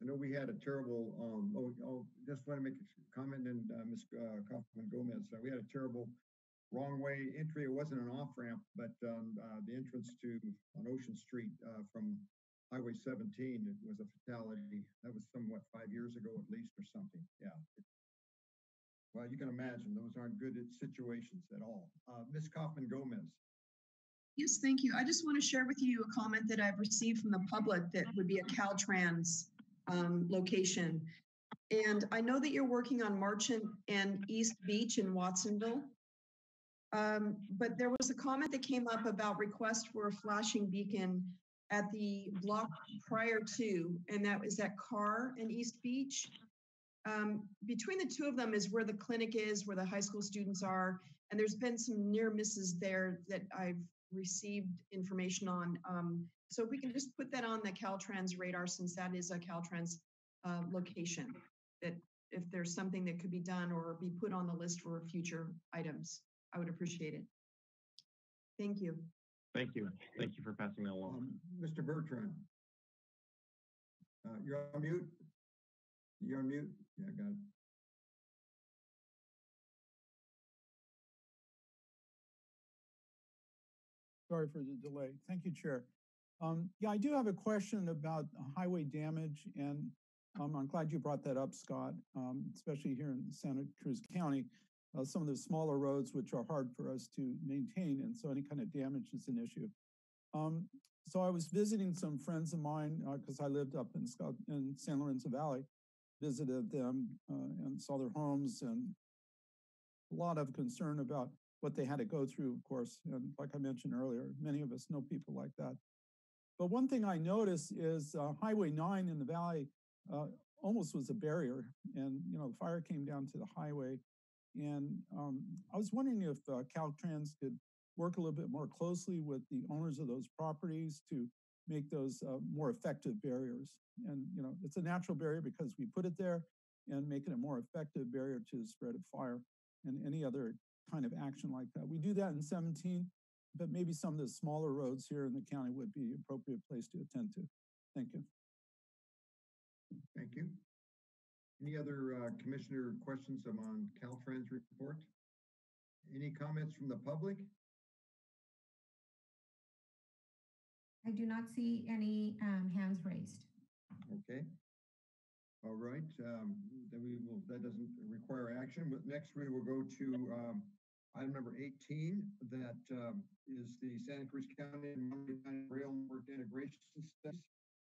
I know we had a terrible, um, oh, oh, just want to make a comment and, uh, Ms. uh, Coffman-Gomez, uh, we had a terrible wrong way entry. It wasn't an off ramp, but, um, uh, the entrance to, on Ocean Street, uh, from Highway seventeen, it was a fatality. That was somewhat five years ago at least or something. Yeah. Well, you can imagine those aren't good situations at all. Uh, Ms. Coffman-Gomez. Yes, thank you. I just want to share with you a comment that I've received from the public that would be a Caltrans um, location. And I know that you're working on Marchant and East Beach in Watsonville. Um, but there was a comment that came up about request for a flashing beacon at the block prior to, and that was that car in East Beach. Um, between the two of them is where the clinic is, where the high school students are, and there's been some near misses there that I've received information on. Um, so if we can just put that on the Caltrans radar, since that is a Caltrans uh, location, that if there's something that could be done or be put on the list for future items, I would appreciate it. Thank you. Thank you. Thank you for passing that along. Um, Mr. Bertrand. Uh, you're on mute? You're on mute? Yeah, got it. Sorry for the delay. Thank you, Chair. Um, yeah, I do have a question about highway damage, and um, I'm glad you brought that up, Scott, um, especially here in Santa Cruz County. Uh, some of the smaller roads, which are hard for us to maintain, and so any kind of damage is an issue. Um, so I was visiting some friends of mine because uh, I lived up in Scott in San Lorenzo Valley, visited them uh, and saw their homes, and a lot of concern about what they had to go through, of course. And like I mentioned earlier, many of us know people like that. But one thing I noticed is uh, Highway 9 in the valley uh, almost was a barrier. And, you know, the fire came down to the highway. And um, I was wondering if uh, Caltrans could work a little bit more closely with the owners of those properties to make those uh, more effective barriers. And, you know, it's a natural barrier because we put it there and make it a more effective barrier to the spread of fire and any other kind of action like that. We do that in 17, but maybe some of the smaller roads here in the county would be appropriate place to attend to. Thank you. Thank you. Any other uh, commissioner questions on Caltrans report? Any comments from the public? I do not see any um, hands raised. Okay. All right, um, then we will, that doesn't require action, but next we will go to um, Item number 18, that um, is the Santa Cruz County and Monterey Rail Network Integration Studies.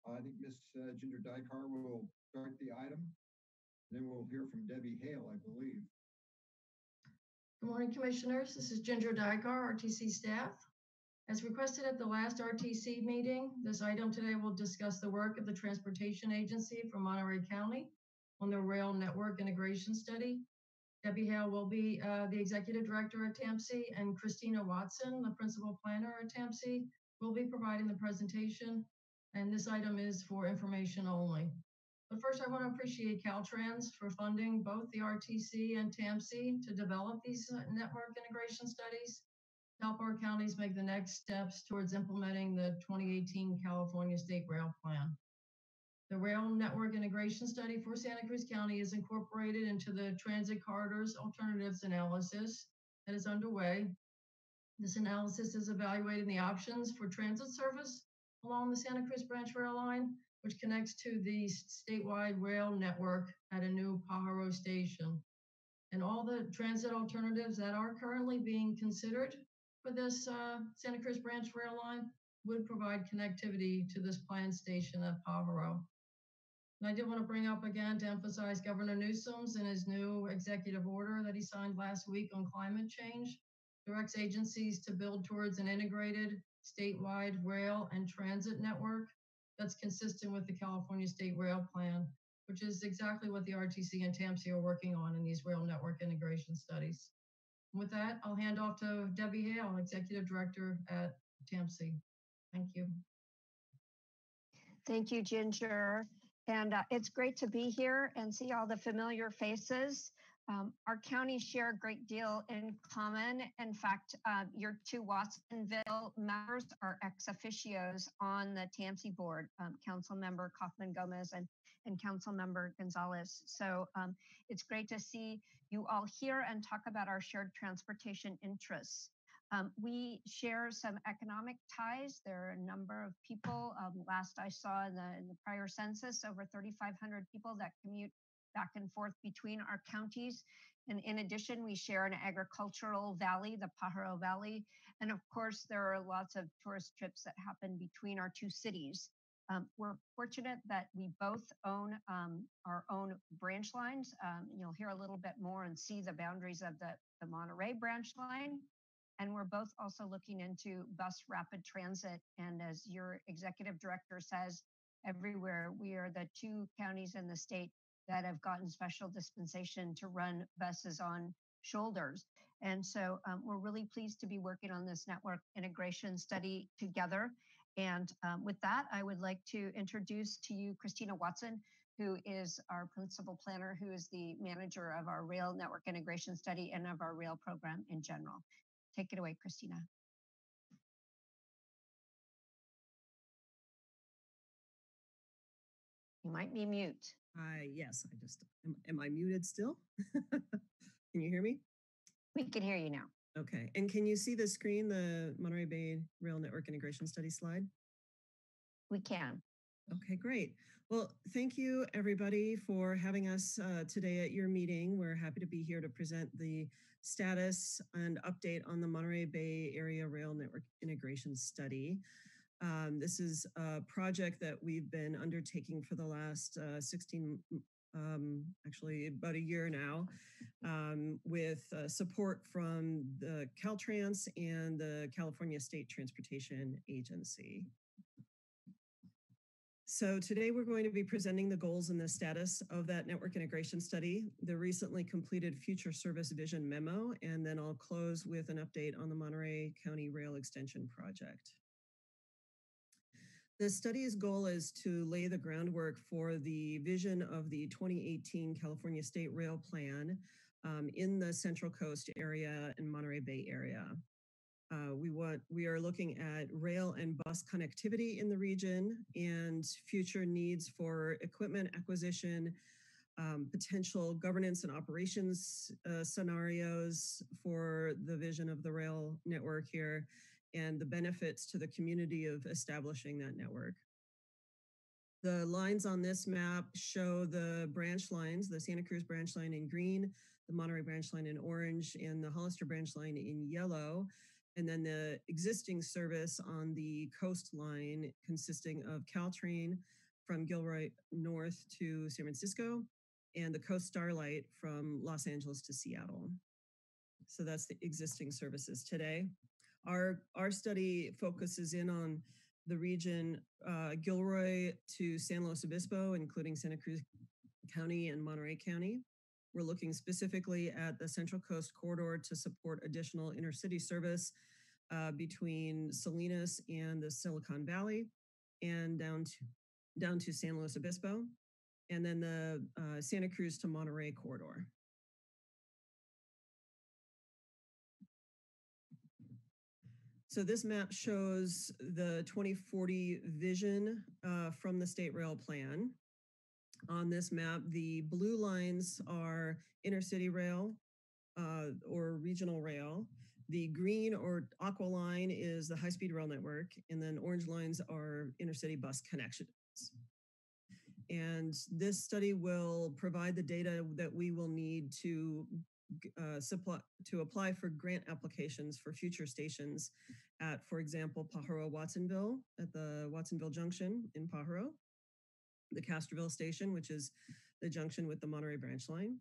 Uh, I think Ms. Uh, Ginger Dykaar will start the item. Then we'll hear from Debbie Hale, I believe. Good morning, Commissioners. This is Ginger Dykaar, RTC staff. As requested at the last RTC meeting, this item today will discuss the work of the Transportation Agency for Monterey County on the rail network integration study Debbie Hale will be uh, the executive director at TAMC, and Christina Watson, the principal planner at TAMC, will be providing the presentation. And this item is for information only. But first, I want to appreciate Caltrans for funding both the RTC and TAMC to develop these uh, network integration studies help our counties make the next steps towards implementing the 2018 California State Rail Plan. The rail network integration study for Santa Cruz County is incorporated into the transit corridors alternatives analysis that is underway. This analysis is evaluating the options for transit service along the Santa Cruz Branch Rail Line, which connects to the statewide rail network at a new Pajaro station. And all the transit alternatives that are currently being considered for this uh, Santa Cruz Branch Rail Line would provide connectivity to this planned station at Pajaro. And I did want to bring up again to emphasize Governor Newsom's in his new executive order that he signed last week on climate change directs agencies to build towards an integrated statewide rail and transit network that's consistent with the California State Rail Plan, which is exactly what the RTC and TAMC are working on in these rail network integration studies. With that, I'll hand off to Debbie Hale, Executive Director at TAMC. Thank you. Thank you, Ginger. And uh, it's great to be here and see all the familiar faces. Um, our counties share a great deal in common. In fact, uh, your two Watsonville members are ex officios on the TAMC board, um, Council Member Coffman-Gomez and, and Council Member Gonzalez. So um, it's great to see you all here and talk about our shared transportation interests. Um, we share some economic ties. There are a number of people. Um, last I saw in the, in the prior census, over 3,500 people that commute back and forth between our counties. And in addition, we share an agricultural valley, the Pajaro Valley. And of course, there are lots of tourist trips that happen between our two cities. Um, we're fortunate that we both own um, our own branch lines. Um, you'll hear a little bit more and see the boundaries of the, the Monterey branch line. And we're both also looking into bus rapid transit. And as your executive director says, everywhere we are the two counties in the state that have gotten special dispensation to run buses on shoulders. And so um, we're really pleased to be working on this network integration study together. And um, with that, I would like to introduce to you Christina Watson, who is our principal planner, who is the manager of our rail network integration study and of our rail program in general. Take it away, Christina. You might be mute. Hi, yes, I just, am, am I muted still? Can you hear me? We can hear you now. Okay, and can you see the screen, the Monterey Bay Rail Network Integration Study slide? We can. Okay, great. Well, thank you everybody for having us uh, today at your meeting. We're happy to be here to present the status and update on the Monterey Bay Area Rail Network Integration Study. Um, this is a project that we've been undertaking for the last uh, 16, um, actually about a year now, um, with uh, support from the Caltrans and the California State Transportation Agency. So today we're going to be presenting the goals and the status of that network integration study, the recently completed future service vision memo, and then I'll close with an update on the Monterey County Rail Extension Project. The study's goal is to lay the groundwork for the vision of the 2018 California State Rail Plan um, in the Central Coast area and Monterey Bay area. Uh, we want we are looking at rail and bus connectivity in the region and future needs for equipment acquisition, um, potential governance and operations uh, scenarios for the vision of the rail network here, and the benefits to the community of establishing that network. The lines on this map show the branch lines, the Santa Cruz branch line in green, the Monterey branch line in orange, and the Hollister branch line in yellow. And then the existing service on the coastline consisting of Caltrain from Gilroy North to San Francisco and the Coast Starlight from Los Angeles to Seattle. So that's the existing services today. Our, our study focuses in on the region uh, Gilroy to San Luis Obispo, including Santa Cruz County and Monterey County. We're looking specifically at the Central Coast Corridor to support additional intercity service uh, between Salinas and the Silicon Valley and down to, down to San Luis Obispo, and then the uh, Santa Cruz to Monterey corridor. So this map shows the 2040 vision uh, from the state rail plan. On this map, the blue lines are intercity rail uh, or regional rail. The green or aqua line is the high-speed rail network, and then orange lines are intercity bus connections. And this study will provide the data that we will need to uh, supply to apply for grant applications for future stations at, for example, Pajaro Watsonville at the Watsonville Junction in Pajaro, the Castroville Station, which is the junction with the Monterey Branch Line,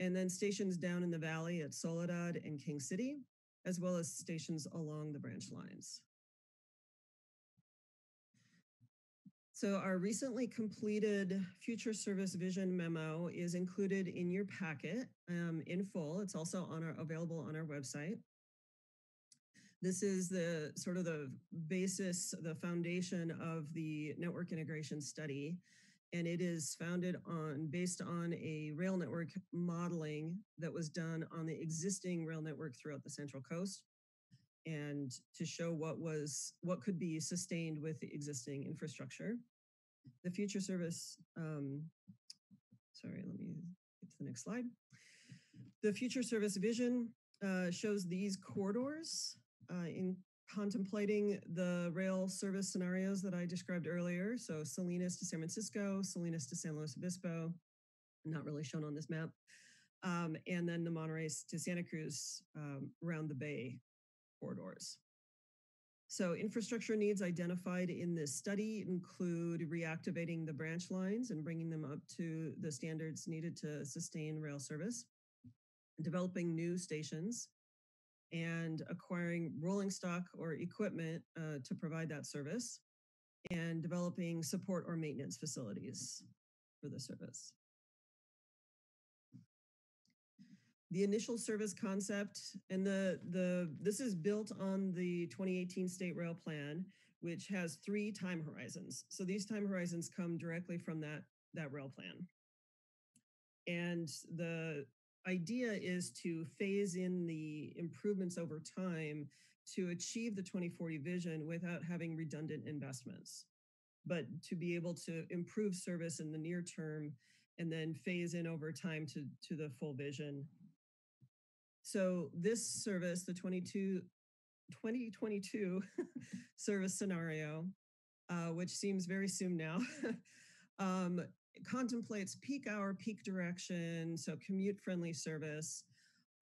and then stations down in the valley at Soledad and King City, as well as stations along the branch lines. So our recently completed future service vision memo is included in your packet um, in full. It's also on our available on our website. This is the sort of the basis, the foundation of the network integration study. And it is founded on, based on a rail network modeling that was done on the existing rail network throughout the Central Coast and to show what was, what could be sustained with the existing infrastructure. The future service, um, sorry, let me get to the next slide. The future service vision uh, shows these corridors uh, in contemplating the rail service scenarios that I described earlier. So Salinas to San Francisco, Salinas to San Luis Obispo, not really shown on this map. Um, and then the Monterey to Santa Cruz um, around the Bay corridors. So infrastructure needs identified in this study include reactivating the branch lines and bringing them up to the standards needed to sustain rail service, developing new stations, and acquiring rolling stock or equipment uh, to provide that service, and developing support or maintenance facilities for the service. the initial service concept and the the this is built on the 2018 state rail plan which has three time horizons so these time horizons come directly from that that rail plan and the idea is to phase in the improvements over time to achieve the 2040 vision without having redundant investments but to be able to improve service in the near term and then phase in over time to to the full vision. So this service, the 22, 2022 service scenario, uh, which seems very soon now, um, contemplates peak hour, peak direction, so commute-friendly service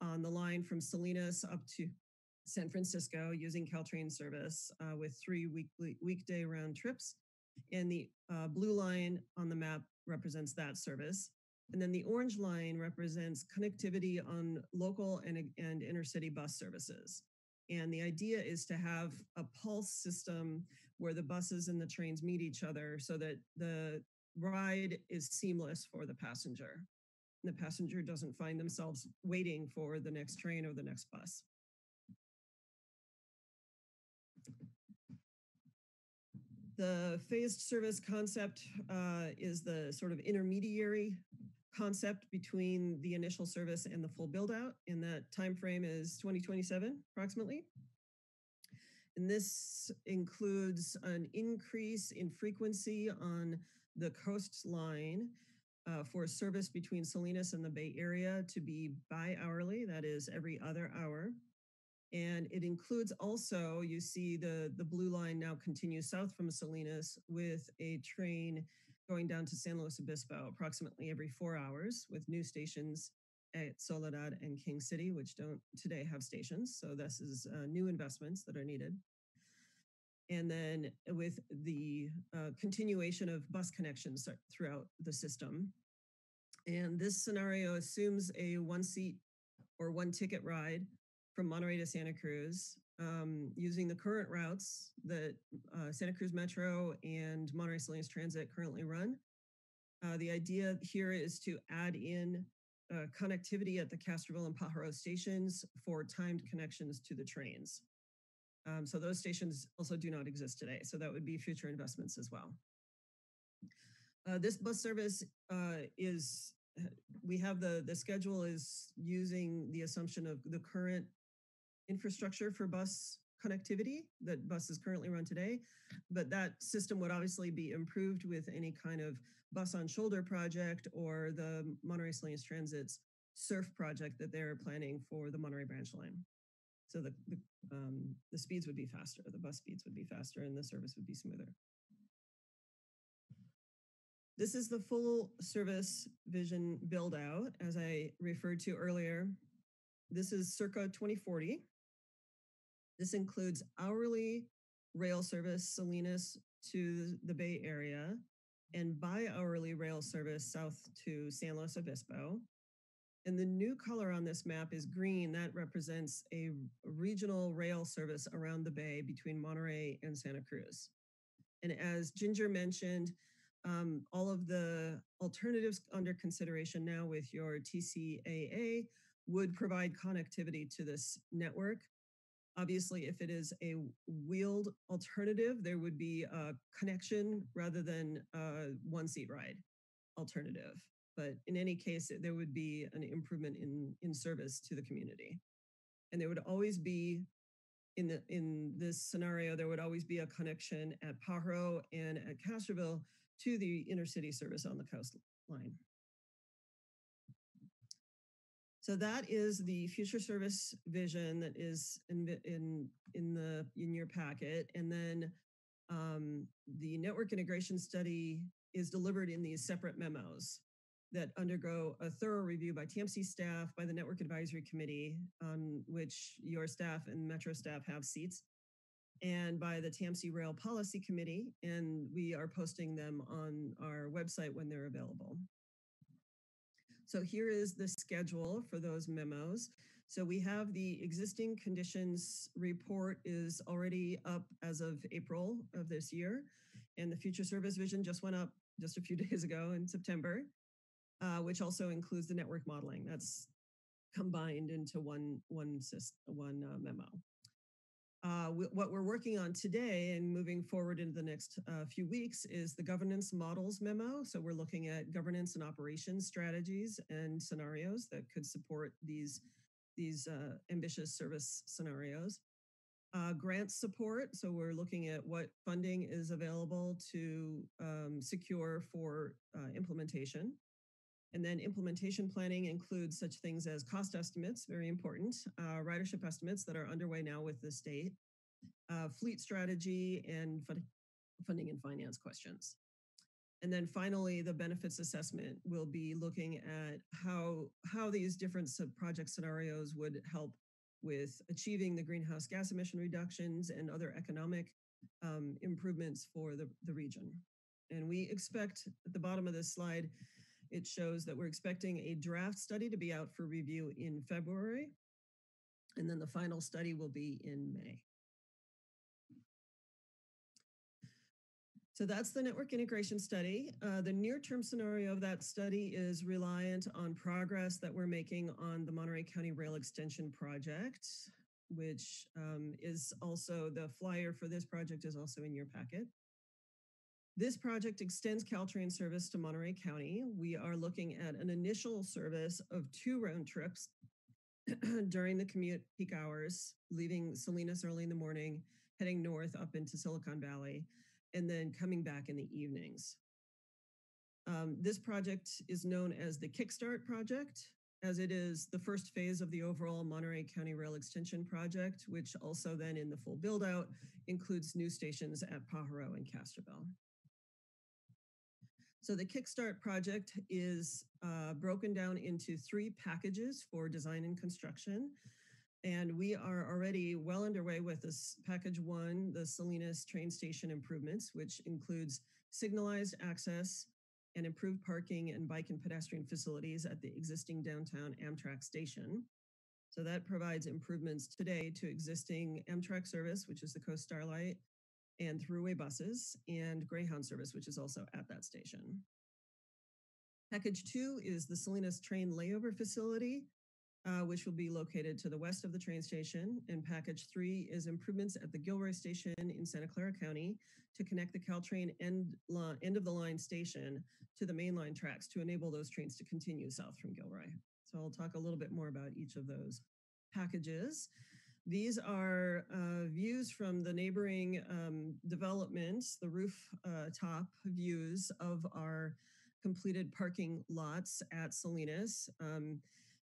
on the line from Salinas up to San Francisco using Caltrain service uh, with three weekly weekday round trips. And the uh, blue line on the map represents that service. And then the orange line represents connectivity on local and, and intercity bus services. And the idea is to have a pulse system where the buses and the trains meet each other so that the ride is seamless for the passenger. The passenger doesn't find themselves waiting for the next train or the next bus. The phased service concept uh, is the sort of intermediary concept between the initial service and the full build out and that time frame is 2027 approximately and this includes an increase in frequency on the coastline uh, for service between Salinas and the Bay Area to be bi-hourly, that is every other hour. And it includes also, you see the, the blue line now continues south from Salinas with a train going down to San Luis Obispo approximately every four hours with new stations at Soledad and King City, which don't today have stations. So this is uh, new investments that are needed. And then with the uh, continuation of bus connections throughout the system. And this scenario assumes a one seat or one ticket ride from Monterey to Santa Cruz um, using the current routes that uh, Santa Cruz Metro and Monterey Salinas Transit currently run. Uh, the idea here is to add in uh, connectivity at the Castroville and Pajaro stations for timed connections to the trains. Um, so those stations also do not exist today. So that would be future investments as well. Uh, this bus service uh, is, we have the, the schedule is using the assumption of the current infrastructure for bus connectivity that buses currently run today, but that system would obviously be improved with any kind of bus on shoulder project or the Monterey Salinas Transit's surf project that they're planning for the Monterey branch line. So the, the, um, the speeds would be faster, the bus speeds would be faster and the service would be smoother. This is the full service vision build out as I referred to earlier. This is circa 2040. This includes hourly rail service Salinas to the Bay Area and bi-hourly rail service south to San Luis Obispo. And the new color on this map is green. That represents a regional rail service around the bay between Monterey and Santa Cruz. And as Ginger mentioned, um, all of the alternatives under consideration now with your TCAA would provide connectivity to this network Obviously, if it is a wheeled alternative, there would be a connection rather than a one seat ride alternative. But in any case, there would be an improvement in, in service to the community. And there would always be, in, the, in this scenario, there would always be a connection at Pajaro and at Castroville to the intercity service on the coastline. So that is the future service vision that is in in in the in your packet, and then um, the network integration study is delivered in these separate memos that undergo a thorough review by TAMC staff, by the Network Advisory Committee, on which your staff and Metro staff have seats, and by the TAMC Rail Policy Committee, and we are posting them on our website when they're available. So here is the schedule for those memos. So we have the existing conditions report is already up as of April of this year. And the future service vision just went up just a few days ago in September, uh, which also includes the network modeling. That's combined into one, one, one uh, memo. Uh, what we're working on today and moving forward into the next uh, few weeks is the governance models memo. So we're looking at governance and operations strategies and scenarios that could support these, these uh, ambitious service scenarios. Uh, grant support. So we're looking at what funding is available to um, secure for uh, implementation. And then implementation planning includes such things as cost estimates, very important, uh, ridership estimates that are underway now with the state, uh, fleet strategy, and funding and finance questions. And then finally, the benefits assessment will be looking at how, how these different project scenarios would help with achieving the greenhouse gas emission reductions and other economic um, improvements for the, the region. And we expect at the bottom of this slide, it shows that we're expecting a draft study to be out for review in February, and then the final study will be in May. So that's the network integration study. Uh, the near-term scenario of that study is reliant on progress that we're making on the Monterey County Rail Extension Project, which um, is also the flyer for this project is also in your packet. This project extends Caltrain service to Monterey County. We are looking at an initial service of two round trips during the commute peak hours, leaving Salinas early in the morning, heading north up into Silicon Valley, and then coming back in the evenings. Um, this project is known as the Kickstart Project, as it is the first phase of the overall Monterey County Rail Extension Project, which also then in the full build out includes new stations at Pajaro and Castroville. So the Kickstart project is uh, broken down into three packages for design and construction. And we are already well underway with this package one, the Salinas train station improvements, which includes signalized access and improved parking and bike and pedestrian facilities at the existing downtown Amtrak station. So that provides improvements today to existing Amtrak service, which is the Coast Starlight, and throughway buses and Greyhound service, which is also at that station. Package two is the Salinas train layover facility, uh, which will be located to the west of the train station. And package three is improvements at the Gilroy station in Santa Clara County to connect the Caltrain end, end of the line station to the mainline tracks to enable those trains to continue south from Gilroy. So I'll talk a little bit more about each of those packages. These are uh, views from the neighboring um, developments, the rooftop uh, views of our completed parking lots at Salinas. Um,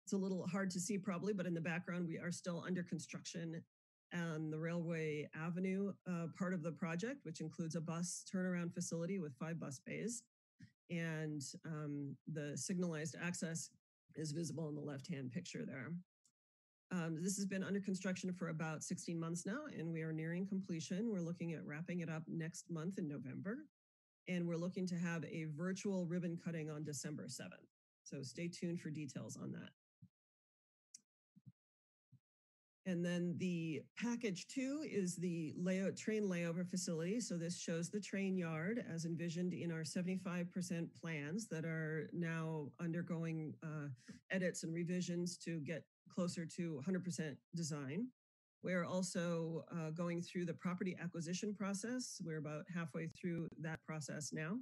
it's a little hard to see probably, but in the background, we are still under construction on the Railway Avenue uh, part of the project, which includes a bus turnaround facility with five bus bays. And um, the signalized access is visible in the left-hand picture there. Um, this has been under construction for about 16 months now, and we are nearing completion. We're looking at wrapping it up next month in November, and we're looking to have a virtual ribbon cutting on December 7th. So stay tuned for details on that. And then the package two is the layout train layover facility. So this shows the train yard as envisioned in our 75% plans that are now undergoing uh, edits and revisions to get closer to 100% design. We're also uh, going through the property acquisition process. We're about halfway through that process now.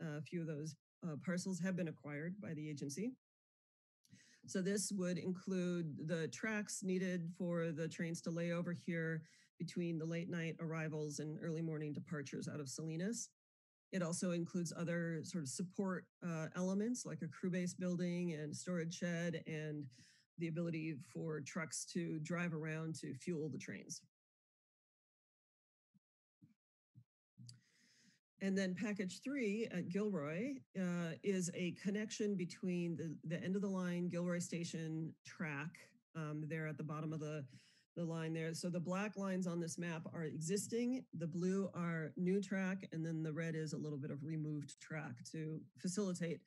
a few of those uh, parcels have been acquired by the agency. So this would include the tracks needed for the trains to lay over here between the late night arrivals and early morning departures out of Salinas. It also includes other sort of support uh, elements like a crew base building and storage shed and the ability for trucks to drive around to fuel the trains. And then package three at Gilroy uh, is a connection between the, the end of the line Gilroy Station track um, there at the bottom of the, the line there. So the black lines on this map are existing, the blue are new track, and then the red is a little bit of removed track to facilitate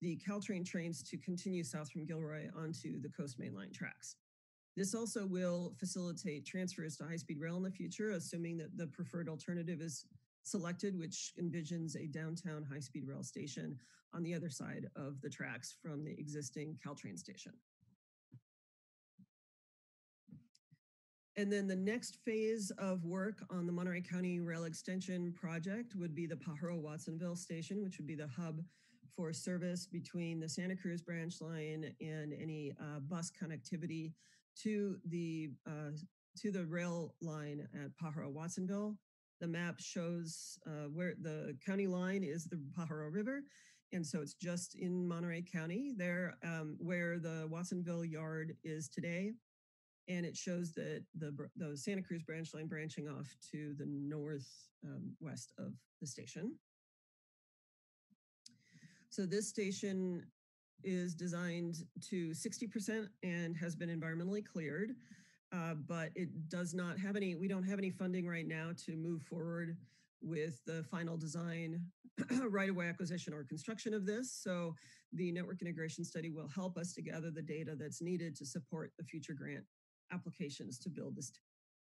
the Caltrain trains to continue south from Gilroy onto the Coast Main Line tracks. This also will facilitate transfers to high-speed rail in the future, assuming that the preferred alternative is selected, which envisions a downtown high-speed rail station on the other side of the tracks from the existing Caltrain station. And then the next phase of work on the Monterey County Rail Extension project would be the Pajaro Watsonville station, which would be the hub for service between the Santa Cruz branch line and any uh, bus connectivity to the uh, to the rail line at Pajaro Watsonville. The map shows uh, where the county line is the Pajaro River. And so it's just in Monterey County there um, where the Watsonville yard is today. And it shows that the, the Santa Cruz branch line branching off to the north um, west of the station. So this station is designed to 60% and has been environmentally cleared. Uh, but it does not have any, we don't have any funding right now to move forward with the final design, right-of-way acquisition or construction of this. So the network integration study will help us to gather the data that's needed to support the future grant applications to build this,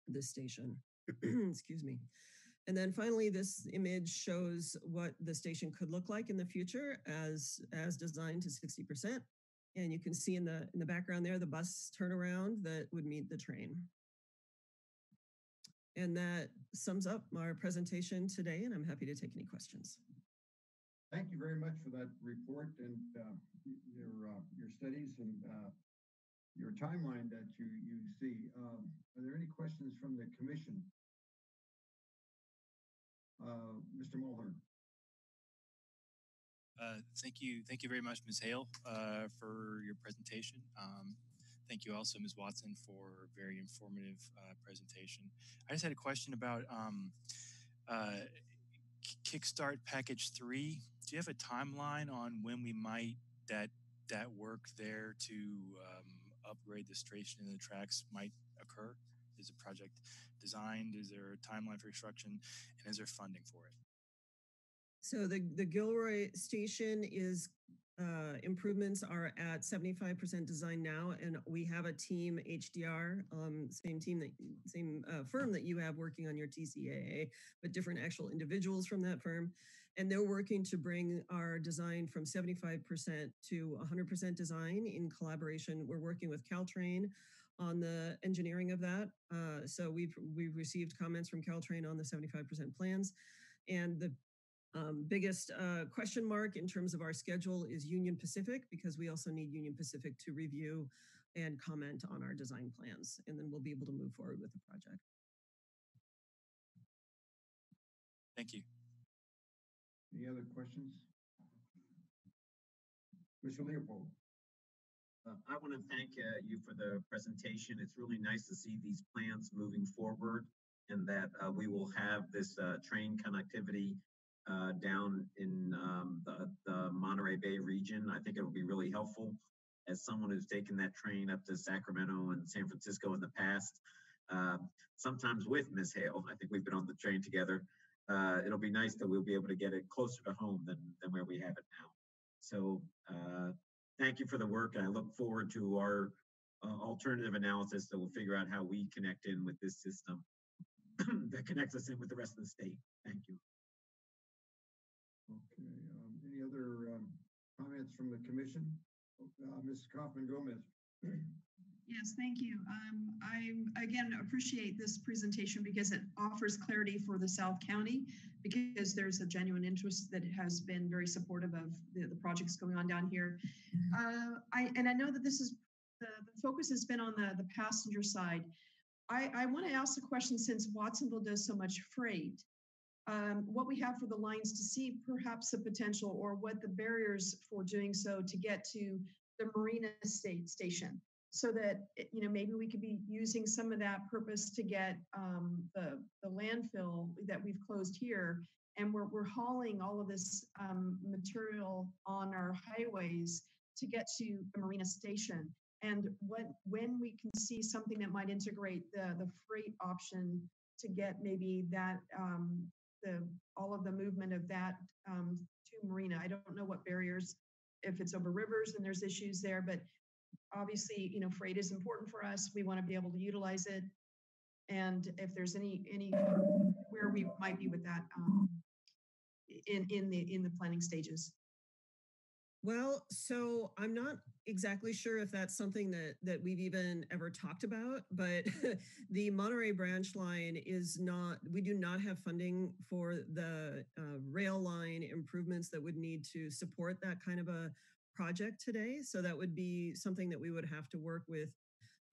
this station. Excuse me. And then finally, this image shows what the station could look like in the future as, as designed to 60%. And you can see in the, in the background there, the bus turnaround that would meet the train. And that sums up our presentation today, and I'm happy to take any questions. Thank you very much for that report and uh, your uh, your studies and uh, your timeline that you you see. Um, are there any questions from the commission? Uh, Mr. Mulhearn. Uh, thank you. Thank you very much, Ms. Hale, uh, for your presentation. Um, thank you also, Ms. Watson, for a very informative uh, presentation. I just had a question about um, uh, Kickstart Package 3. Do you have a timeline on when we might that that work there to um, upgrade the station and the tracks might occur? Is the project designed? Is there a timeline for construction? And is there funding for it? So the, the Gilroy station is uh, improvements are at 75% design now, and we have a team HDR, um, same team that same uh, firm that you have working on your TCAA, but different actual individuals from that firm, and they're working to bring our design from 75% to 100% design in collaboration. We're working with Caltrain on the engineering of that. Uh, so we've we've received comments from Caltrain on the 75% plans, and the um, biggest uh, question mark in terms of our schedule is Union Pacific because we also need Union Pacific to review and comment on our design plans, and then we'll be able to move forward with the project. Thank you. Any other questions? Mr. Leopold. Uh, I want to thank uh, you for the presentation. It's really nice to see these plans moving forward and that uh, we will have this uh, train connectivity uh, down in um, the, the Monterey Bay region. I think it will be really helpful as someone who's taken that train up to Sacramento and San Francisco in the past, uh, sometimes with Ms. Hale. I think we've been on the train together. Uh, it'll be nice that we'll be able to get it closer to home than, than where we have it now. So uh, thank you for the work. I look forward to our uh, alternative analysis that will figure out how we connect in with this system that connects us in with the rest of the state. Thank you. Okay, um, any other um, comments from the commission? Uh, Ms. Coffman-Gomez. Yes, thank you. Um, I again appreciate this presentation because it offers clarity for the South County because there's a genuine interest that has been very supportive of the, the projects going on down here. Uh, I and I know that this is the, the focus has been on the, the passenger side. I, I want to ask a question since Watsonville does so much freight. Um, what we have for the lines to see perhaps the potential or what the barriers for doing so to get to the marina state station so that eh, you know maybe we could be using some of that purpose to get um, the the landfill that we've closed here, and we're we're hauling all of this um, material on our highways to get to the marina station. And what when we can see something that might integrate the the freight option to get maybe that um, the all of the movement of that um, to marina. I don't know what barriers if it's over rivers and there's issues there, but obviously, you know, freight is important for us. We want to be able to utilize it. And if there's any, any, where we might be with that um, in, in the, in the planning stages. Well, so I'm not exactly sure if that's something that that we've even ever talked about, but the Monterey branch line is not. We do not have funding for the uh, rail line improvements that would need to support that kind of a project today. So that would be something that we would have to work with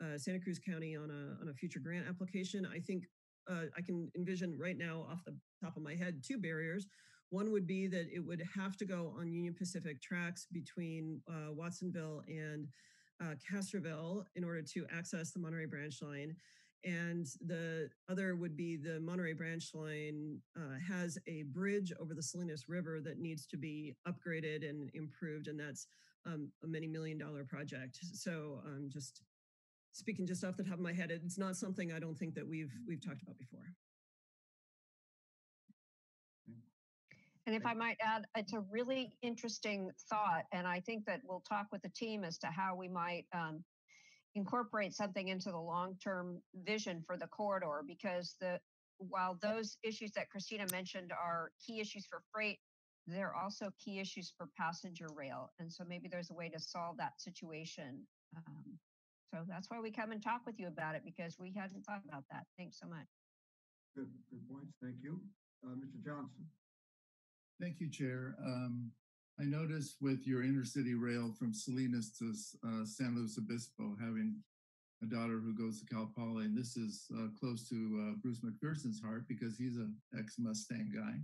uh, Santa Cruz County on a on a future grant application. I think uh, I can envision right now off the top of my head two barriers. One would be that it would have to go on Union Pacific tracks between uh, Watsonville and uh, Castroville in order to access the Monterey branch line. And the other would be the Monterey branch line uh, has a bridge over the Salinas River that needs to be upgraded and improved. And that's um, a many million dollar project. So um, just speaking just off the top of my head, it's not something I don't think that we've we've talked about before. And if I might add, it's a really interesting thought. And I think that we'll talk with the team as to how we might um, incorporate something into the long-term vision for the corridor because the while those issues that Christina mentioned are key issues for freight, they're also key issues for passenger rail. And so maybe there's a way to solve that situation. Um, so that's why we come and talk with you about it because we hadn't thought about that. Thanks so much. Good, good points. Thank you. Uh, Mr. Johnson. Thank you, Chair. Um, I noticed with your intercity rail from Salinas to uh, San Luis Obispo, having a daughter who goes to Cal Poly, and this is uh, close to uh, Bruce McPherson's heart because he's an ex Mustang guy.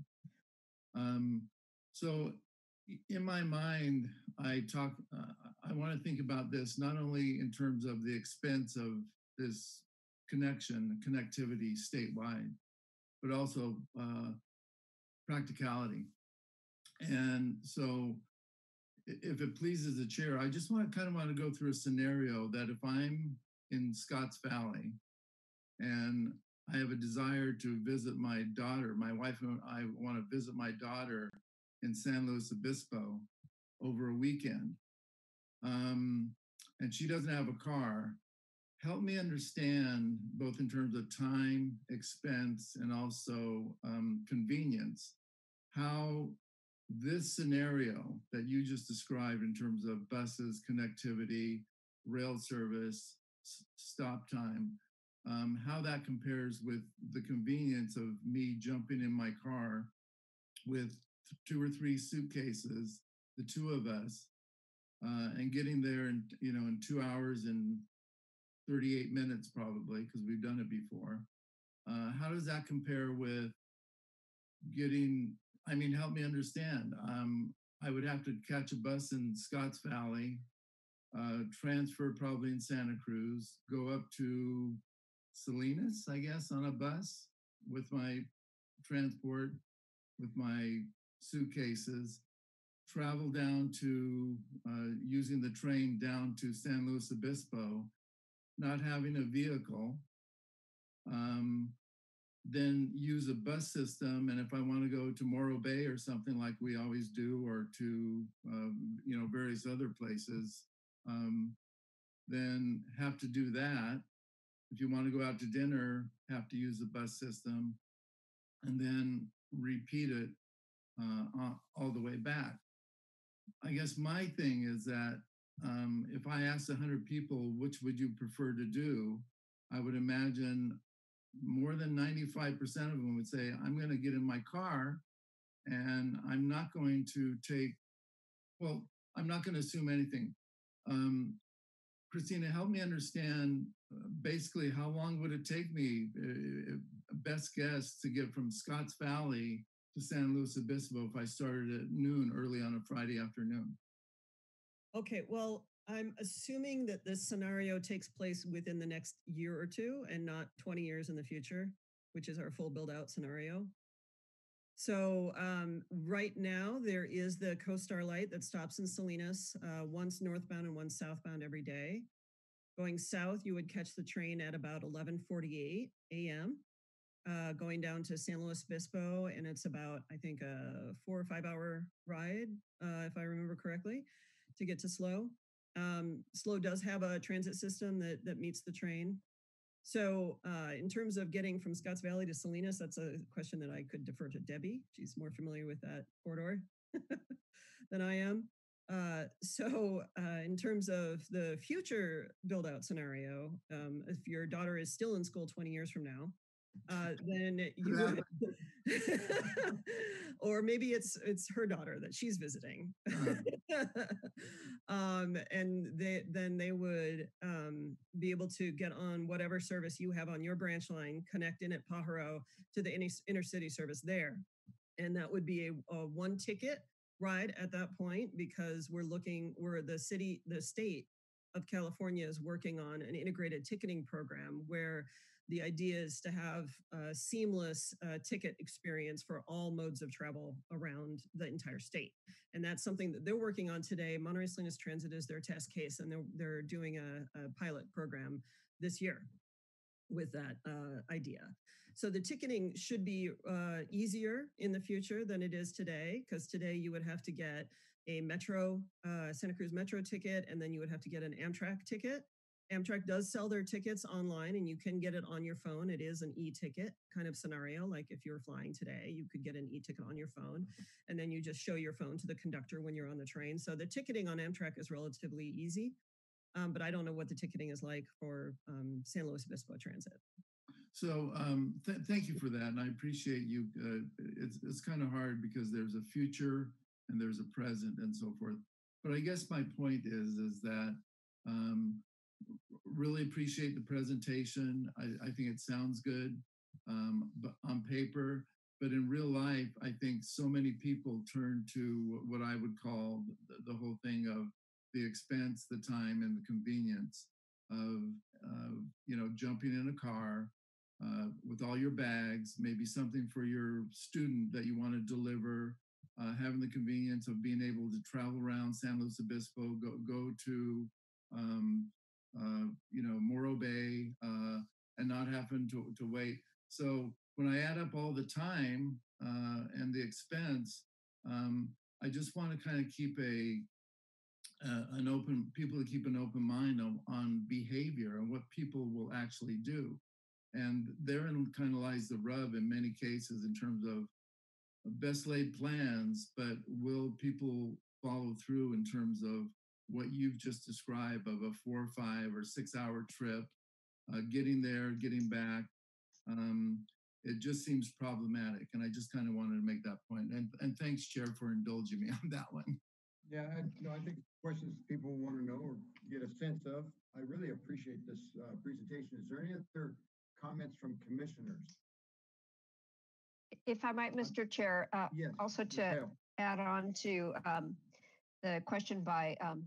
Um, so, in my mind, I talk. Uh, I want to think about this not only in terms of the expense of this connection, connectivity statewide, but also uh, practicality. And so if it pleases the chair, I just want to kind of want to go through a scenario that if I'm in Scotts Valley and I have a desire to visit my daughter, my wife and I want to visit my daughter in San Luis Obispo over a weekend. Um, and she doesn't have a car. Help me understand, both in terms of time, expense, and also um, convenience, how this scenario that you just described in terms of buses, connectivity, rail service, stop time, um, how that compares with the convenience of me jumping in my car with two or three suitcases, the two of us, uh, and getting there in you know in two hours and 38 minutes probably because we've done it before. Uh, how does that compare with getting I mean, help me understand. Um, I would have to catch a bus in Scotts Valley, uh, transfer probably in Santa Cruz, go up to Salinas, I guess, on a bus with my transport, with my suitcases, travel down to uh, using the train down to San Luis Obispo, not having a vehicle. Um, then use a bus system. And if I want to go to Morro Bay or something like we always do, or to um, you know various other places, um, then have to do that. If you want to go out to dinner, have to use the bus system, and then repeat it uh, all the way back. I guess my thing is that um, if I asked 100 people, which would you prefer to do? I would imagine more than 95% of them would say, I'm going to get in my car and I'm not going to take, well, I'm not going to assume anything. Um, Christina, help me understand uh, basically how long would it take me, uh, best guess, to get from Scotts Valley to San Luis Obispo if I started at noon early on a Friday afternoon? Okay, well, I'm assuming that this scenario takes place within the next year or two and not 20 years in the future, which is our full build out scenario. So um, right now there is the Coast Starlight that stops in Salinas, uh, once northbound and once southbound every day. Going south, you would catch the train at about 11:48 a.m. Uh, going down to San Luis Obispo, and it's about I think a four or five hour ride, uh, if I remember correctly, to get to SLO. Um, SLO does have a transit system that that meets the train. So uh, in terms of getting from Scotts Valley to Salinas, that's a question that I could defer to Debbie. She's more familiar with that corridor than I am. Uh, so uh, in terms of the future build out scenario, um, if your daughter is still in school 20 years from now, uh, then you would, or maybe it's it's her daughter that she's visiting. Um, and they then they would um, be able to get on whatever service you have on your branch line connect in at pajaro to the inner, intercity service there. And that would be a, a one ticket ride at that point because we're looking we're the city the state of California is working on an integrated ticketing program where the idea is to have a seamless uh, ticket experience for all modes of travel around the entire state. And that's something that they're working on today. Monterey Salinas Transit is their test case, and they're, they're doing a, a pilot program this year with that uh, idea. So the ticketing should be uh, easier in the future than it is today, because today you would have to get a Metro, uh, Santa Cruz Metro ticket, and then you would have to get an Amtrak ticket. Amtrak does sell their tickets online and you can get it on your phone. It is an e-ticket kind of scenario. Like if you're flying today, you could get an e-ticket on your phone and then you just show your phone to the conductor when you're on the train. So the ticketing on Amtrak is relatively easy, um, but I don't know what the ticketing is like for um, San Luis Obispo Transit. So um, th thank you for that, and I appreciate you. Uh, it's it's kind of hard because there's a future and there's a present and so forth. But I guess my point is is that um, really appreciate the presentation. I, I think it sounds good um, but on paper, but in real life, I think so many people turn to what I would call the, the whole thing of the expense, the time, and the convenience of, of you know jumping in a car uh, with all your bags, maybe something for your student that you want to deliver, uh, having the convenience of being able to travel around San Luis Obispo, go go to um, uh, you know, Morro Bay, uh, and not having to, to wait. So when I add up all the time uh, and the expense, um, I just want to kind of keep a uh, an open people to keep an open mind on, on behavior and what people will actually do. And therein kind of lies the rub in many cases in terms of best laid plans, but will people follow through in terms of what you've just described of a four or five or six hour trip, uh, getting there, getting back. Um, it just seems problematic. And I just kind of wanted to make that point. And, and thanks, Chair, for indulging me on that one. Yeah, I, no, I think questions people want to know or get a sense of. I really appreciate this uh, presentation. Is there any other comments from commissioners? If I might, Mr. Chair, uh, Yes, also to add on to um, the question by um,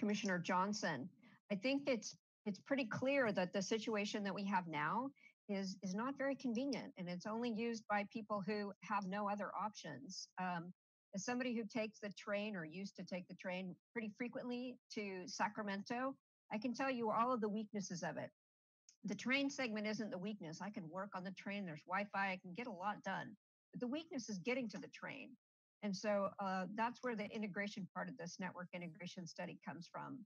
Commissioner Johnson, I think it's it's pretty clear that the situation that we have now is is not very convenient, and it's only used by people who have no other options. Um, as somebody who takes the train or used to take the train pretty frequently to Sacramento, I can tell you all of the weaknesses of it. The train segment isn't the weakness. I can work on the train. There's Wi-Fi. I can get a lot done. But the weakness is getting to the train. And so uh, that's where the integration part of this network integration study comes from.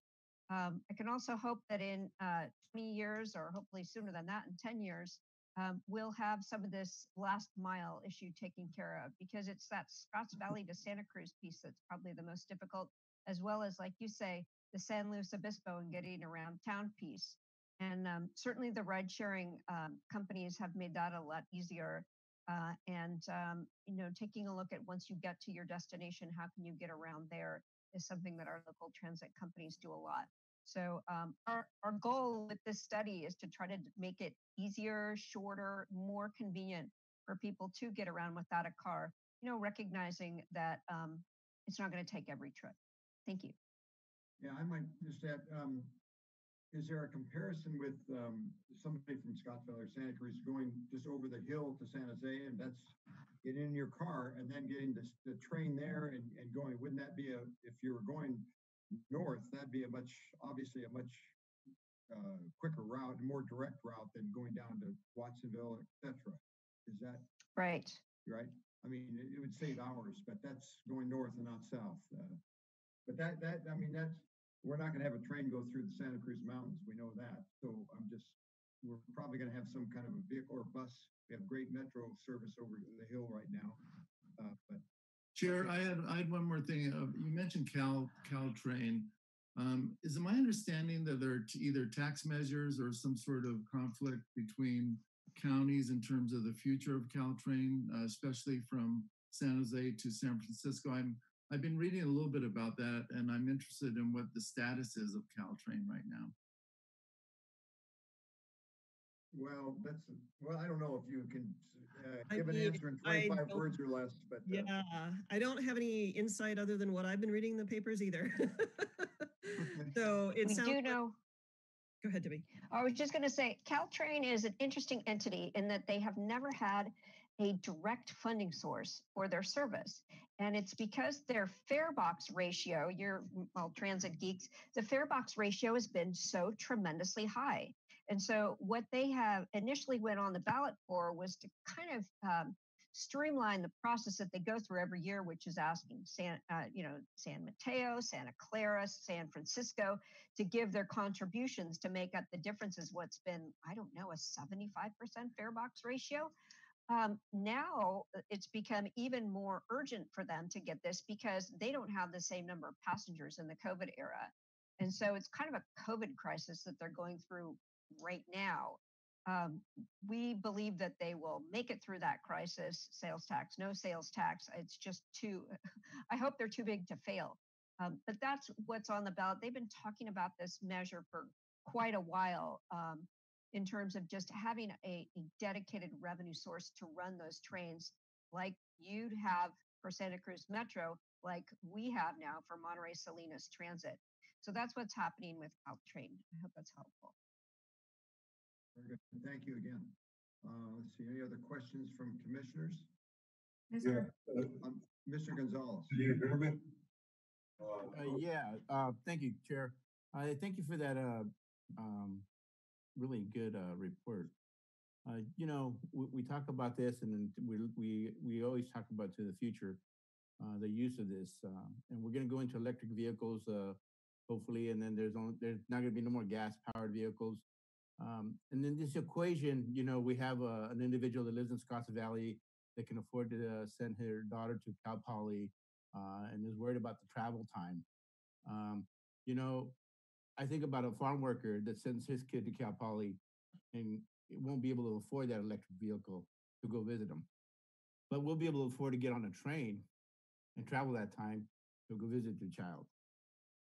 Um, I can also hope that in uh, 20 years, or hopefully sooner than that, in 10 years, um, we'll have some of this last mile issue taken care of because it's that Scotts Valley to Santa Cruz piece that's probably the most difficult as well as, like you say, the San Luis Obispo and getting around town piece. And um, certainly the ride sharing um, companies have made that a lot easier. Uh, and, um, you know, taking a look at once you get to your destination, how can you get around there is something that our local transit companies do a lot. So um, our, our goal with this study is to try to make it easier, shorter, more convenient for people to get around without a car, you know, recognizing that um, it's not going to take every trip. Thank you. Yeah, I might just add, um, is there a comparison with, um, somebody from Scotts Valley or Santa Cruz going just over the hill to San Jose and that's getting in your car and then getting the, the train there and, and going, wouldn't that be a, if you were going north, that'd be a much, obviously a much uh, quicker route, more direct route than going down to Watsonville, et cetera. Is that Right. right? I mean, it, it would save hours, but that's going north and not south. Uh, but that, that, I mean, that's, we're not gonna have a train go through the Santa Cruz Mountains, we know that. So I'm just, we're probably gonna have some kind of a vehicle or bus. We have great metro service over the hill right now. Uh, but Chair, I had, I had one more thing. Uh, You mentioned Cal, Caltrain. Um, Is it my understanding that there are either tax measures or some sort of conflict between counties in terms of the future of Caltrain, uh, especially from San Jose to San Francisco? I'm, I've been reading a little bit about that and I'm interested in what the status is of Caltrain right now. Well, that's, well, I don't know if you can uh, I give an answer in twenty-five words or less, but. uh, Yeah, I don't have any insight other than what I've been reading in the papers either. So it we sounds. do like- know. Go ahead, Debbie. I was just going to say, Caltrain is an interesting entity in that they have never had a direct funding source for their service. And it's because their fare box ratio, you're well, transit geeks, the fare box ratio has been so tremendously high. And so what they have initially went on the ballot for was to kind of um, streamline the process that they go through every year, which is asking San, uh, you know, San Mateo, Santa Clara, San Francisco to give their contributions to make up the differences. What's been, I don't know, a 75% fare box ratio. Um, now uh, it's become even more urgent for them to get this because they don't have the same number of passengers in the COVID era. And so it's kind of a COVID crisis that they're going through right now. Um, we believe that they will make it through that crisis. Sales tax, no sales tax. It's just too, I hope they're too big to fail. Um, but that's what's on the ballot. They've been talking about this measure for quite a while um, in terms of just having a, a dedicated revenue source to run those trains like you'd have for Santa Cruz Metro, like we have now for Monterey Salinas Transit. So that's what's happening with Caltrain. I hope that's helpful. Very good. Thank you again. Uh, let's see, any other questions from commissioners? Mr. Um, Mr. Gonzalez. Can you hear me? Uh, yeah, uh, thank you, Chair. I thank you for that, uh, um, really good, uh, report. Uh, you know, we, we talk about this and then we, we, we always talk about to the future, uh, the use of this, uh, and we're gonna go into electric vehicles, uh, hopefully, and then there's only, there's not gonna be no more gas powered vehicles. Um, and then this equation, you know, we have, uh, an individual that lives in Scotts Valley that can afford to send her daughter to Cal Poly, and is worried about the travel time. Um, you know, I think about a farm worker that sends his kid to Cal Poly and it won't be able to afford that electric vehicle to go visit him. But we'll be able to afford to get on a train and travel that time to go visit your child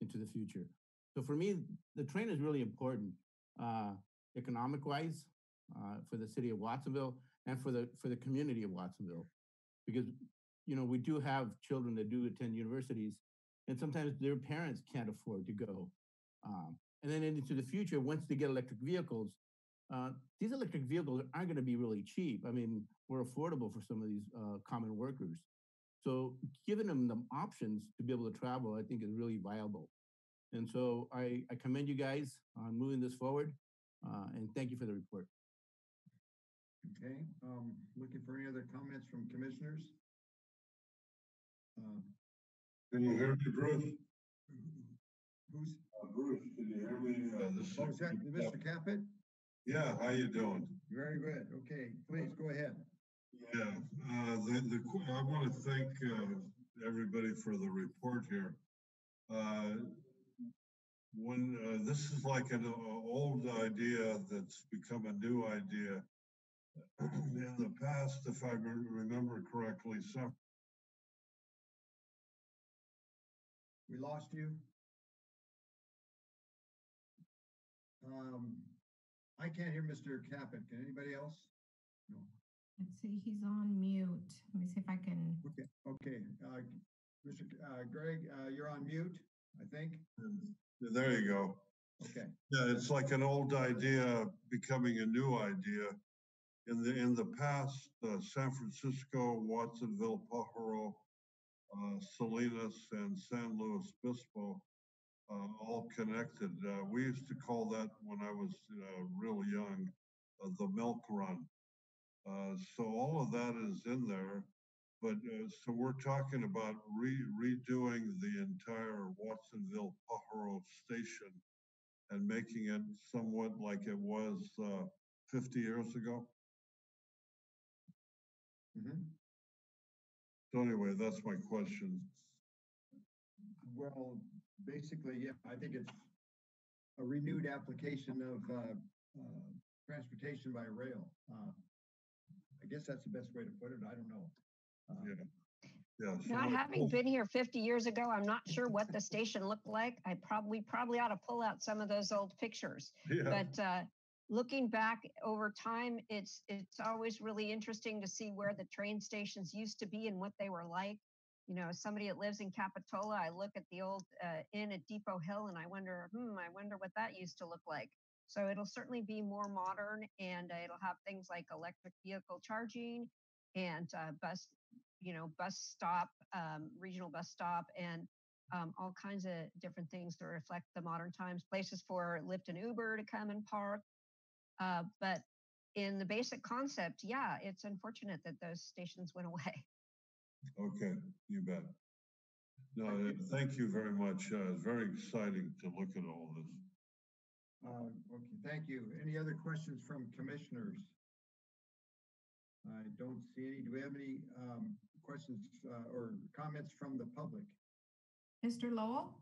into the future. So for me, the train is really important, uh, economic wise, uh, for the city of Watsonville and for the for the community of Watsonville, because you know we do have children that do attend universities, and sometimes their parents can't afford to go. Um, and then into the future, once they get electric vehicles, uh, these electric vehicles aren't going to be really cheap. I mean, we're affordable for some of these uh, common workers. So giving them the options to be able to travel, I think is really viable. And so I, I commend you guys on moving this forward, uh, and thank you for the report. Okay, um, looking for any other comments from commissioners? Um, Can you hear me, Bruce? Who's? Bruce, can you hear me? Uh, this Oh, is that Mr. Caput? Yeah, how you doing? Very good. Okay, please go ahead. Yeah, uh, the, the, I want to thank, uh, everybody for the report here. uh, when uh, this is like an uh, old idea that's become a new idea. In the past, if I remember correctly, some We lost you. Um, I can't hear Mr. Caput. Can anybody else? No. Let's see, he's on mute. Let me see if I can. Okay, okay. Uh, Mr. Uh, Greg, uh, you're on mute, I think. There you go. Okay. Yeah, it's like an old idea becoming a new idea. In the, in the past, uh, San Francisco, Watsonville, Pajaro, uh, Salinas and San Luis Obispo, uh, all connected. Uh, we used to call that when I was, uh, real young, uh, the milk run. Uh, so all of that is in there. But, uh, so we're talking about re- redoing the entire Watsonville Pajaro station and making it somewhat like it was, uh, fifty years ago. Mhm. So anyway, that's my question. Well, basically, yeah, I think it's a renewed application of, uh, uh, transportation by rail. Uh, I guess that's the best way to put it. I don't know. Uh, Yeah. Yeah. so Not what- having been here 50 years ago, I'm not sure what the station looked like. I probably, probably ought to pull out some of those old pictures. Yeah. But uh, looking back over time, it's, it's always really interesting to see where the train stations used to be and what they were like. You know, somebody that lives in Capitola, I look at the old uh, inn at Depot Hill and I wonder, hmm, I wonder what that used to look like. So it'll certainly be more modern and uh, it'll have things like electric vehicle charging and uh, bus, you know, bus stop, um, regional bus stop, and um, all kinds of different things to reflect the modern times. Places for Lyft and Uber to come and park. Uh, but in the basic concept, yeah, it's unfortunate that those stations went away. Okay, you bet. No, thank you very much. Uh, it's very exciting to look at all this. Uh, okay, thank you. Any other questions from commissioners? I don't see any. Do we have any, um, questions, uh, or comments from the public? Mr. Lowell?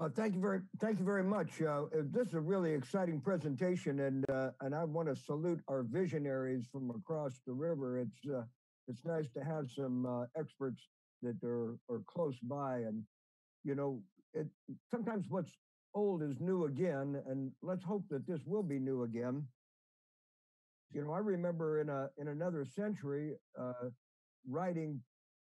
Uh, thank you very, thank you very much. Uh, uh, this is a really exciting presentation, and uh, and I want to salute our visionaries from across the river. It's uh, it's nice to have some uh, experts that are are close by, and you know, it sometimes what's old is new again, and let's hope that this will be new again. You know, I remember in a in another century, uh, riding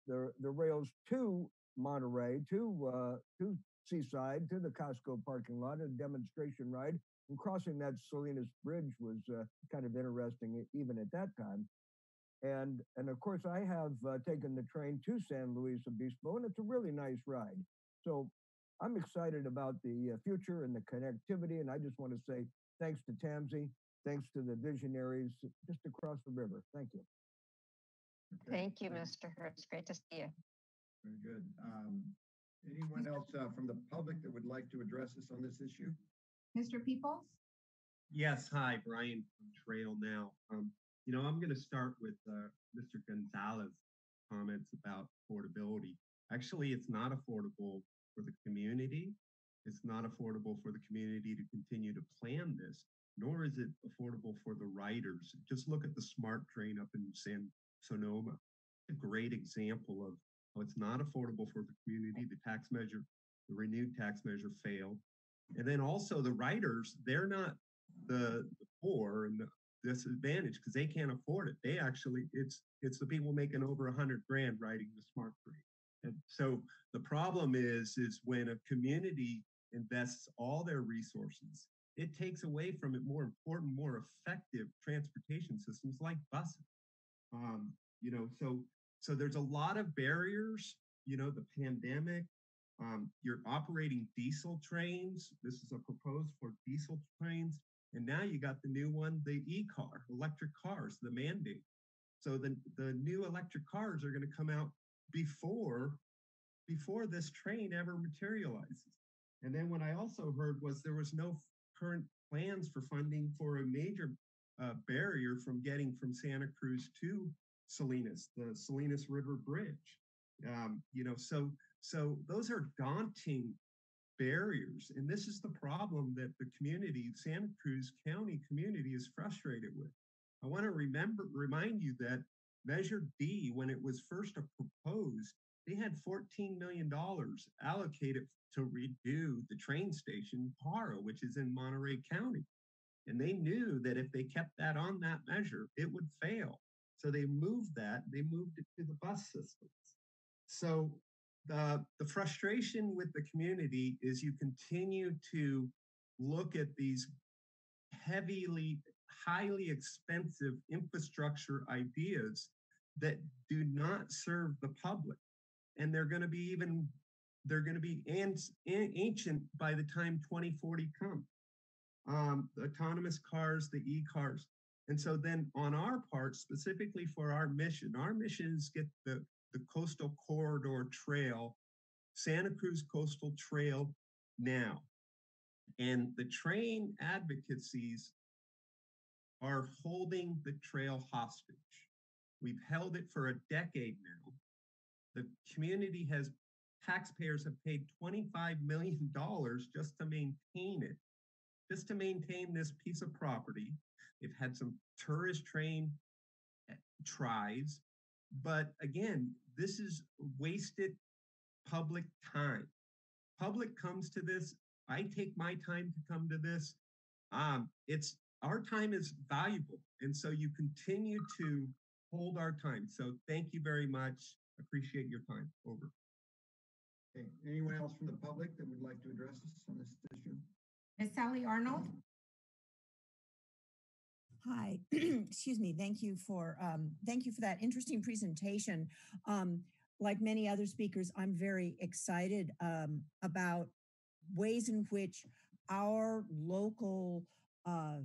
the the rails to Monterey to uh, to Seaside to the Costco parking lot, a demonstration ride, and crossing that Salinas Bridge was uh, kind of interesting even at that time. And and of course, I have uh, taken the train to San Luis Obispo, and it's a really nice ride. So I'm excited about the uh, future and the connectivity, and I just want to say thanks to TAMC, thanks to the visionaries just across the river. Thank you. Thank you, Mr. Hertz. Great to see you. Very good. Um, anyone else, uh, from the public that would like to address us on this issue? Mr. Peoples? Yes, hi, Brian from Trail Now. Um, you know, I'm going to start with uh, Mr. Gonzalez comments about affordability. Actually, it's not affordable for the community. It's not affordable for the community to continue to plan this, nor is it affordable for the riders. Just look at the SMART train up in San Sonoma. A great example of how it's not affordable for the community. The tax measure, the renewed tax measure failed. And then also the riders, they're not the the poor and the disadvantaged because they can't afford it. They actually, it's it's the people making over a hundred grand riding the smart train. And so the problem is, is when a community invests all their resources, it takes away from it more important, more effective transportation systems like buses. Um, you know, so so there's a lot of barriers. You know, the pandemic. Um, you're operating diesel trains. This is a proposed for diesel trains, and now you got the new one, the e-car, electric cars, the mandate. So the the new electric cars are going to come out before before this train ever materializes. And then what I also heard was there was no current plans for funding for a major uh, barrier from getting from Santa Cruz to Salinas, the Salinas River Bridge. Um, you know, so so those are daunting barriers. And this is the problem that the community, Santa Cruz County community is frustrated with. I want to remember, remind you that Measure D, when it was first proposed, they had $14 million allocated to redo the train station, Pajaro, which is in Monterey County. And they knew that if they kept that on that measure, it would fail. So they moved that, they moved it to the bus systems. So the, the frustration with the community is you continue to look at these heavily, highly expensive infrastructure ideas that do not serve the public. And they're going to be even, they're going to be ancient by the time 2040 comes. Um, the autonomous cars, the e-cars. And so then on our part, specifically for our mission, our mission is get the, the coastal corridor trail, Santa Cruz Coastal Trail now. And the train advocacies are holding the trail hostage. We've held it for a decade now. The community has, taxpayers have paid $25 million just to maintain it, just to maintain this piece of property. They've had some tourist train eh, tries, but again, this is wasted public time. Public comes to this. I take my time to come to this. Um, it's our time is valuable, and so you continue to hold our time. So thank you very much. Appreciate your time. Over. Okay. Anyone else from the public that would like to address us on this issue? Ms. Sally Arnold? Hi, excuse me. Thank you for um, thank you for that interesting presentation. Um, like many other speakers, I'm very excited um, about ways in which our local uh,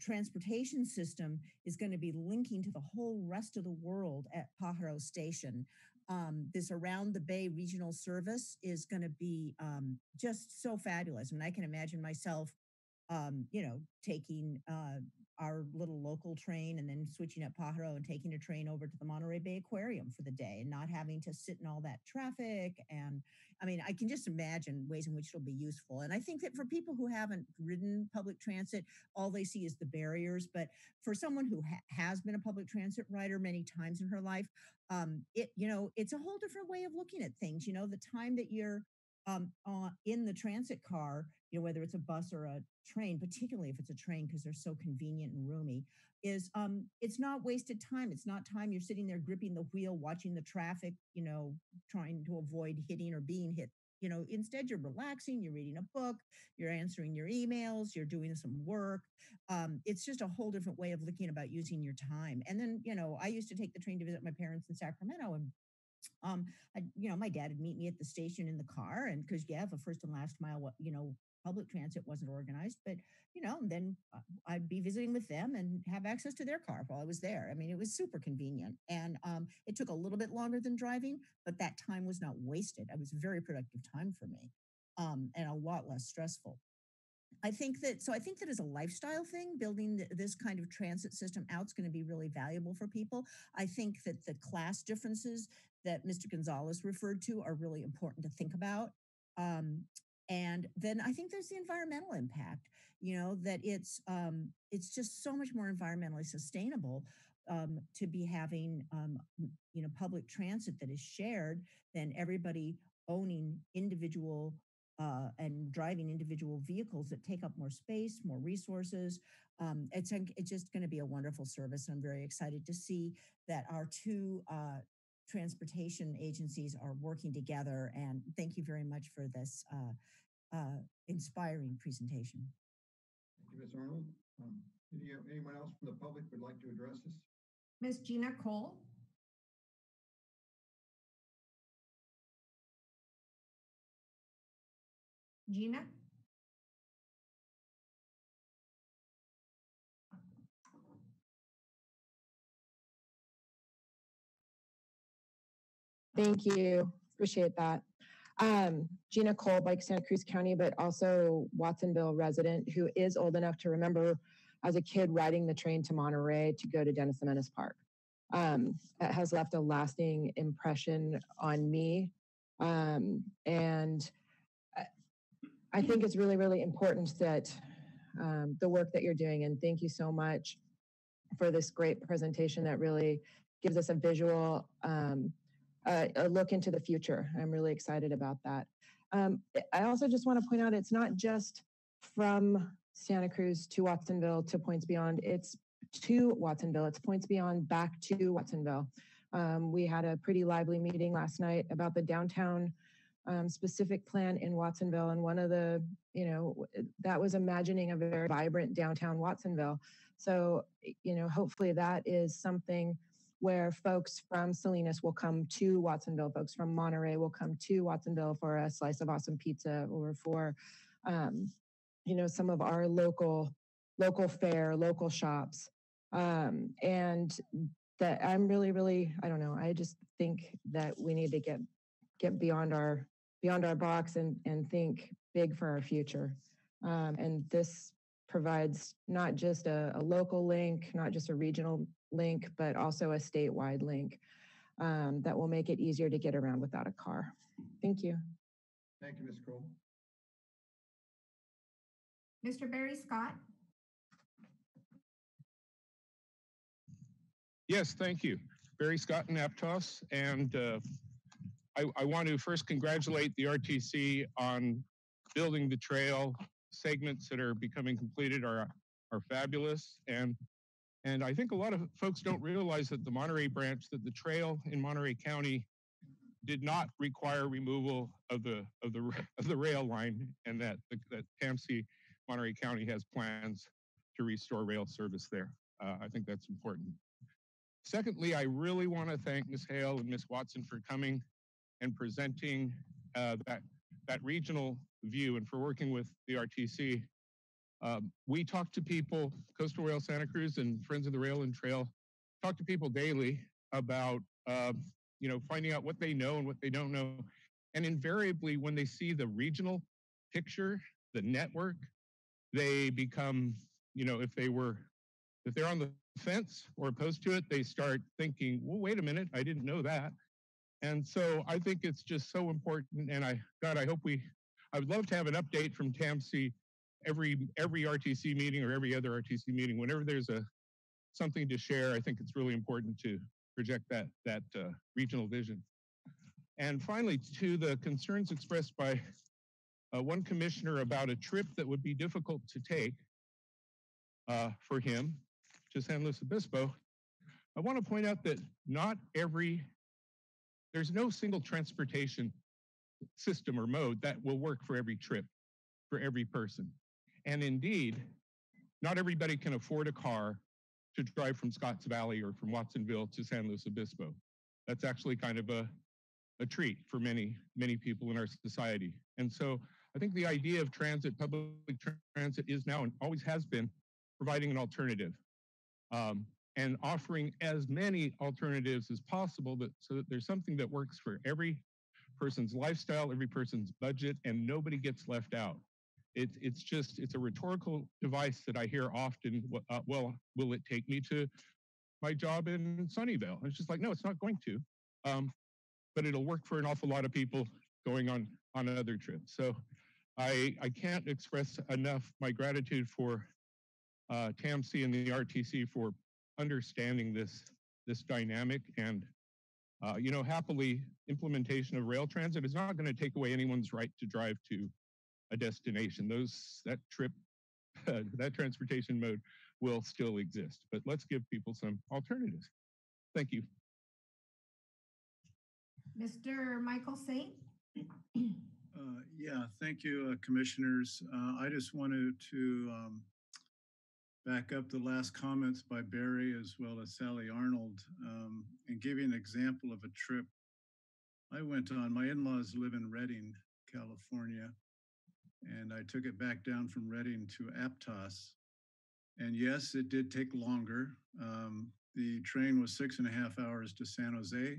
transportation system is going to be linking to the whole rest of the world at Pajaro Station. Um, this around the Bay regional service is going to be um, just so fabulous. And I can imagine myself, um, you know, taking uh, our little local train and then switching at Pajaro and taking a train over to the Monterey Bay Aquarium for the day and not having to sit in all that traffic. And I mean, I can just imagine ways in which it'll be useful. And I think that for people who haven't ridden public transit, all they see is the barriers. But for someone who ha has been a public transit rider many times in her life, um, it, you know, it's a whole different way of looking at things. You know, the time that you're um, uh, in the transit car, you know, whether it's a bus or a train, particularly if it's a train because they're so convenient and roomy, is um, it's not wasted time. It's not time you're sitting there gripping the wheel, watching the traffic, you know, trying to avoid hitting or being hit. You know, instead you're relaxing, you're reading a book, you're answering your emails, you're doing some work. Um, it's just a whole different way of looking about using your time. And then, you know, I used to take the train to visit my parents in Sacramento and um, I, you know, my dad would meet me at the station in the car, and because yeah, the first and last mile, you know, public transit wasn't organized, but you know, then uh, I'd be visiting with them and have access to their car while I was there. I mean, it was super convenient, and um, it took a little bit longer than driving, but that time was not wasted. It was very productive time for me, um, and a lot less stressful. I think that so I think that as a lifestyle thing, building th- this kind of transit system out is going to be really valuable for people. I think that the class differences that Mr. Gonzalez referred to are really important to think about. Um, and then I think there's the environmental impact. You know that it's um, it's just so much more environmentally sustainable um, to be having um, you know public transit that is shared than everybody owning individual uh, and driving individual vehicles that take up more space, more resources. Um, it's, it's just going to be a wonderful service. I'm very excited to see that our two uh, transportation agencies are working together. And thank you very much for this uh, uh, inspiring presentation. Thank you, Ms. Arnold. Um, any, anyone else from the public would like to address us? Ms. Gina Cole? Gina? Thank you. Appreciate that. Um, Gina Cole, like Santa Cruz County, but also Watsonville resident who is old enough to remember as a kid riding the train to Monterey to go to Dennis the Menace Park. Um, it has left a lasting impression on me. Um, and I think it's really, really important that um, the work that you're doing, and thank you so much for this great presentation that really gives us a visual, um, uh, a look into the future. I'm really excited about that. Um, I also just want to point out it's not just from Santa Cruz to Watsonville to Points Beyond, it's to Watsonville, it's Points Beyond back to Watsonville. Um, we had a pretty lively meeting last night about the downtown um, specific plan in Watsonville. And one of the, you know, that was imagining a very vibrant downtown Watsonville. So, you know, hopefully that is something where folks from Salinas will come to Watsonville, folks from Monterey will come to Watsonville for a slice of awesome pizza or for, um, you know, some of our local local fare, local shops. Um, and that I'm really, really, I don't know, I just think that we need to get get beyond our beyond our box and and think big for our future. Um, and this provides not just a, a, local link, not just a regional link, but also a statewide link um, that will make it easier to get around without a car. Thank you. Thank you, Ms. Cole. Mr. Barry Scott. Yes, thank you. Barry Scott in Aptos. And uh, I, I, want to first congratulate the RTC on building the trail. Segments that are becoming completed are, are fabulous. And, and I think a lot of folks don't realize that the Monterey branch, that the trail in Monterey County did not require removal of the, of the, of the rail line and that, that TAMC Monterey County has plans to restore rail service there. Uh, I think that's important. Secondly, I really want to thank Ms. Hale and Ms. Watson for coming and presenting uh, that, that regional view and for working with the RTC. Um, we talk to people, Coastal Rail Santa Cruz and Friends of the Rail and Trail, talk to people daily about, uh, you know, finding out what they know and what they don't know. And invariably, when they see the regional picture, the network, they become, you know, if they were, if they're on the fence or opposed to it, they start thinking, well, wait a minute, I didn't know that. And so I think it's just so important. And I, God, I hope we, I would love to have an update from TAMC every every RTC meeting or every other RTC meeting. Whenever there's a something to share, I think it's really important to project that that uh, regional vision. And finally, to the concerns expressed by uh, one commissioner about a trip that would be difficult to take uh, for him to San Luis Obispo, I want to point out that not every, there's no single transportation system or mode that will work for every trip, for every person. And indeed, not everybody can afford a car to drive from Scotts Valley or from Watsonville to San Luis Obispo. That's actually kind of a, a treat for many, many people in our society. And so I think the idea of transit, public transit is now and always has been providing an alternative um, and offering as many alternatives as possible that, so that there's something that works for every person's lifestyle, every person's budget, and nobody gets left out. It, it's just, it's a rhetorical device that I hear often, uh, well, will it take me to my job in Sunnyvale? And it's just like, no, it's not going to. Um, but it'll work for an awful lot of people going on on another trip. So I, I can't express enough my gratitude for uh, TAMC and the RTC for understanding this, this dynamic and uh, you know, happily, implementation of rail transit is not going to take away anyone's right to drive to a destination. Those that trip, uh, that transportation mode will still exist. But let's give people some alternatives. Thank you. Mr. Michael Saint. uh, yeah, thank you, uh, commissioners. Uh, I just wanted to um, back up the last comments by Barry as well as Sally Arnold um, and give you an example of a trip I went on. My in-laws live in Redding, California, and I took it back down from Redding to Aptos. And yes, it did take longer. Um, the train was six and a half hours to San Jose,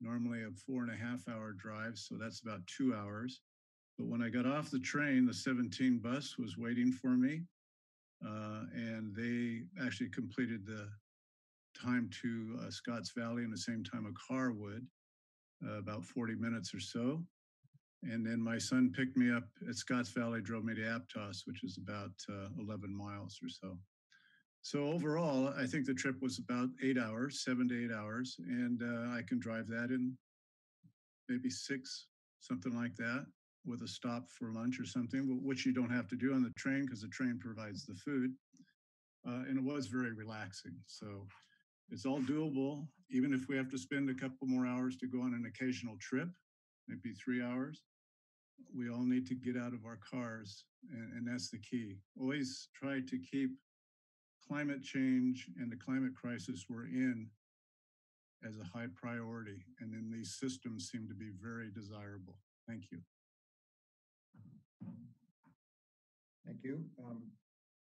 normally a four and a half hour drive, so that's about two hours. But when I got off the train, the 17 bus was waiting for me uh, and they actually completed the time to uh, Scotts Valley in the same time a car would, uh, about 40 minutes or so. And then my son picked me up at Scotts Valley, drove me to Aptos, which is about uh, 11 miles or so. So overall, I think the trip was about eight hours, seven to eight hours, and uh, I can drive that in maybe six, something like that, with a stop for lunch or something, which you don't have to do on the train because the train provides the food. Uh, and it was very relaxing. So it's all doable, even if we have to spend a couple more hours to go on an occasional trip, maybe three hours. We all need to get out of our cars, and, and that's the key. Always try to keep climate change and the climate crisis we're in as a high priority. And then these systems seem to be very desirable. Thank you. Thank you. Um,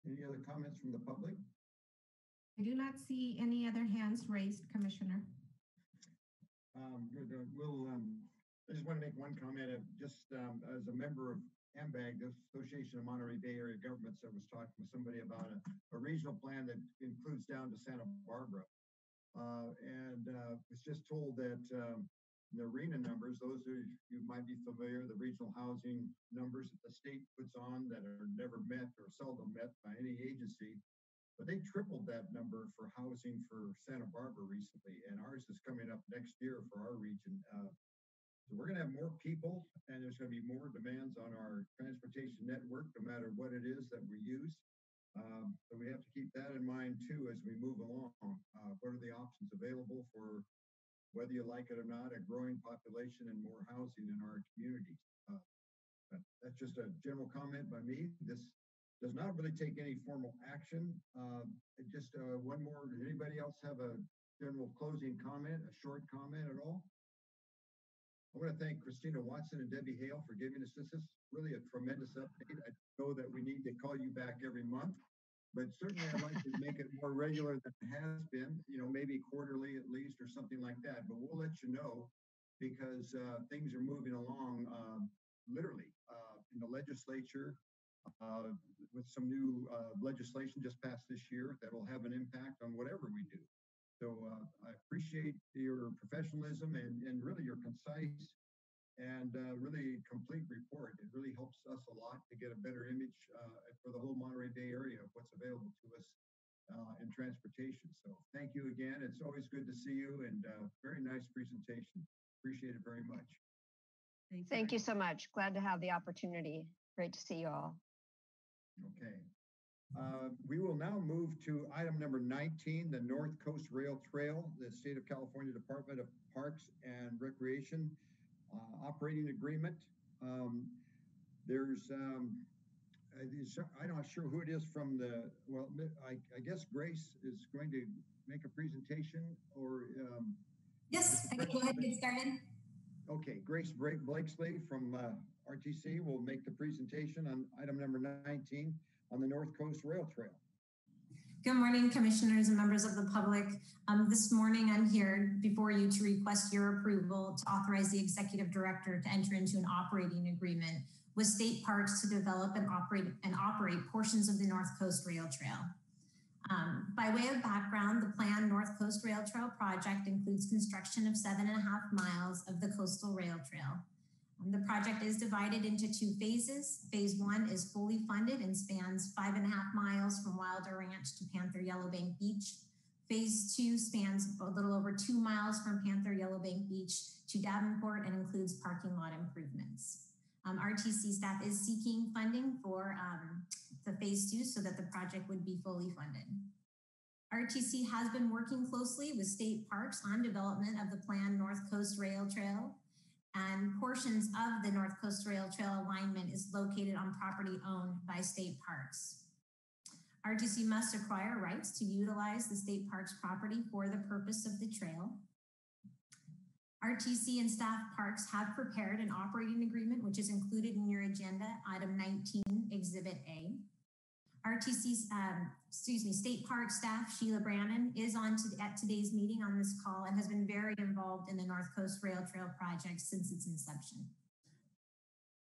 any other comments from the public? I do not see any other hands raised, Commissioner. Um, good, uh, we'll, um, I just want to make one comment of just, um, as a member of AMBAG, the Association of Monterey Bay Area Governments, I was talking with somebody about a, a regional plan that includes down to Santa Barbara. Uh, and, uh, was just told that, um, the RHNA numbers, those are, you might be familiar, the regional housing numbers that the state puts on that are never met or seldom met by any agency. But they tripled that number for housing for Santa Barbara recently, and ours is coming up next year for our region. Uh, so we're going to have more people, and there's going to be more demands on our transportation network, no matter what it is that we use. Um, so we have to keep that in mind too as we move along. Uh, what are the options available for whether you like it or not, a growing population and more housing in our communities. Uh, that's just a general comment by me. This does not really take any formal action. Uh, just one more. Anybody else have a general closing comment, a short comment at all? I want to thank Christina Watson and Debbie Hale for giving us this. This is really a tremendous update. I know that we need to call you back every month but certainly I'd like to make it more regular than it has been, you know, maybe quarterly at least or something like that. But we'll let you know because uh, things are moving along uh, literally uh, in the legislature uh, with some new uh, legislation just passed this year that will have an impact on whatever we do. So uh, I appreciate your professionalism and, and really your concise and uh, really complete report. It really helps us a lot to get a better image uh, for the whole Monterey Bay area of what's available to us uh, in transportation. So thank you again. It's always good to see you and uh, very nice presentation. Appreciate it very much. Thank you. Thank you so much. Glad to have the opportunity. Great to see you all. Okay. Uh, we will now move to item number 19, the North Coast Rail Trail, the State of California Department of Parks and Recreation uh, operating agreement. Um, there's, um, I'm not sure who it is from the, well, I, I guess Grace is going to make a presentation or. Um, yes, I can go ahead and get started. Okay, Grace Blakesley from uh, RTC will make the presentation on item number 19 on the North Coast Rail Trail. Good morning, commissioners and members of the public. Um, this morning, I'm here before you to request your approval to authorize the executive director to enter into an operating agreement with state parks to develop and operate and operate portions of the North Coast Rail Trail. Um, by way of background, the planned North Coast Rail Trail project includes construction of seven and a half miles of the coastal rail trail. The project is divided into two phases. Phase one is fully funded and spans five and a half miles from Wilder Ranch to Panther Yellowbank Beach. Phase two spans a little over two miles from Panther Yellowbank Beach to Davenport and includes parking lot improvements. Um, RTC staff is seeking funding for um, the phase two so that the project would be fully funded. RTC has been working closely with state parks on development of the planned North Coast Rail Trail and portions of the North Coast Rail Trail alignment is located on property owned by state parks. RTC must acquire rights to utilize the state parks property for the purpose of the trail. RTC and staff parks have prepared an operating agreement, which is included in your agenda, item 19, Exhibit A. RTC, um, excuse me, State Park staff, Sheila Brannon, is on to, at today's meeting on this call and has been very involved in the North Coast Rail Trail project since its inception.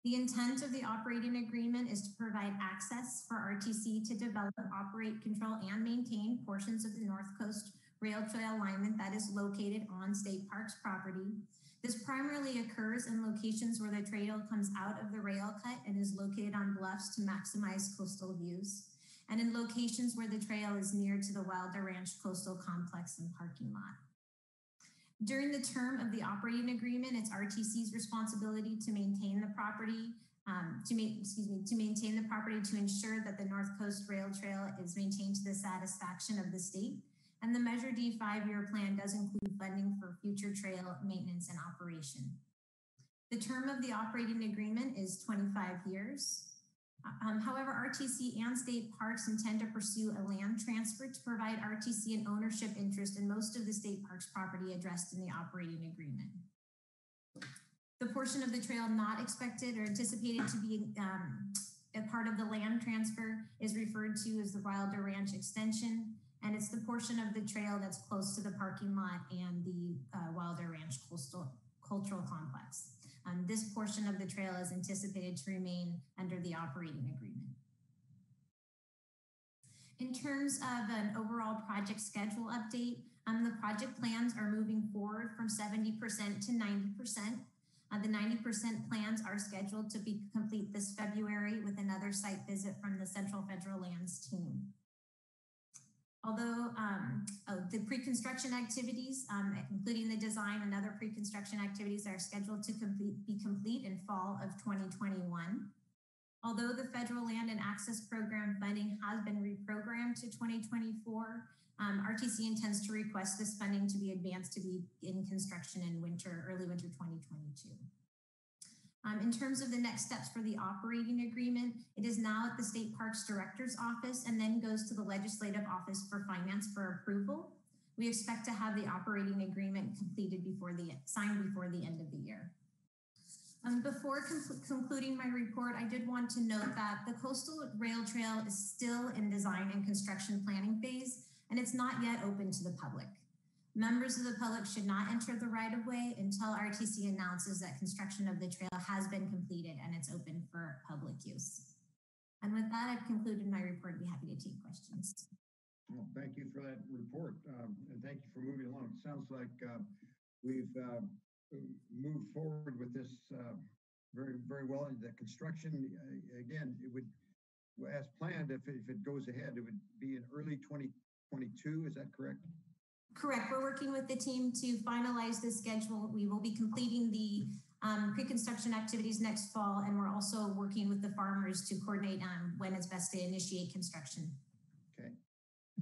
The intent of the operating agreement is to provide access for RTC to develop, operate, control, and maintain portions of the North Coast Rail Trail alignment that is located on State Parks property This primarily occurs in locations where the trail comes out of the rail cut and is located on bluffs to maximize coastal views, and in locations where the trail is near to the Wilder Ranch Coastal Complex and parking lot. During the term of the operating agreement, it's RTC's responsibility to maintain the property, um, to excuse me, to maintain the property to ensure that the North Coast Rail Trail is maintained to the satisfaction of the state. And the Measure D five-year plan does include funding for future trail maintenance and operation. The term of the operating agreement is 25 years. Um, however, RTC and state parks intend to pursue a land transfer to provide RTC an ownership interest in most of the state parks property addressed in the operating agreement. The portion of the trail not expected or anticipated to be um, a part of the land transfer is referred to as the Wilder Ranch extension, and it's the portion of the trail that's close to the parking lot and the uh, Wilder Ranch Coastal Cultural Complex. Um, this portion of the trail is anticipated to remain under the operating agreement. In terms of an overall project schedule update, um, the project plans are moving forward from 70% to 90%. Uh, the 90% plans are scheduled to be complete this February with another site visit from the Central Federal Lands team. Although um, oh, the pre-construction activities, um, including the design and other pre-construction activities are scheduled to complete, be complete in fall of 2021. Although the federal land and access program funding has been reprogrammed to 2024, um, RTC intends to request this funding to be advanced to be in construction in winter, early winter 2022. Um, in terms of the next steps for the operating agreement, it is now at the State Parks Director's Office and then goes to the Legislative Office for Finance for approval. We expect to have the operating agreement completed before the signed before the end of the year. Um, before concluding my report, I did want to note that the Coastal Rail Trail is still in design and construction planning phase, and it's not yet open to the public. Members of the public should not enter the right of way until RTC announces that construction of the trail has been completed and it's open for public use. And with that, I've concluded my report. I'd be happy to take questions. Well, thank you for that report, um, and thank you for moving along. It sounds like uh, we've uh, moved forward with this uh, very, very well. The construction, uh, again, it would, as planned, if, if it goes ahead, it would be in early 2022. Is that correct? Correct. We're working with the team to finalize the schedule. We will be completing the um, pre-construction activities next fall, and we're also working with the farmers to coordinate on when it's best to initiate construction. Okay.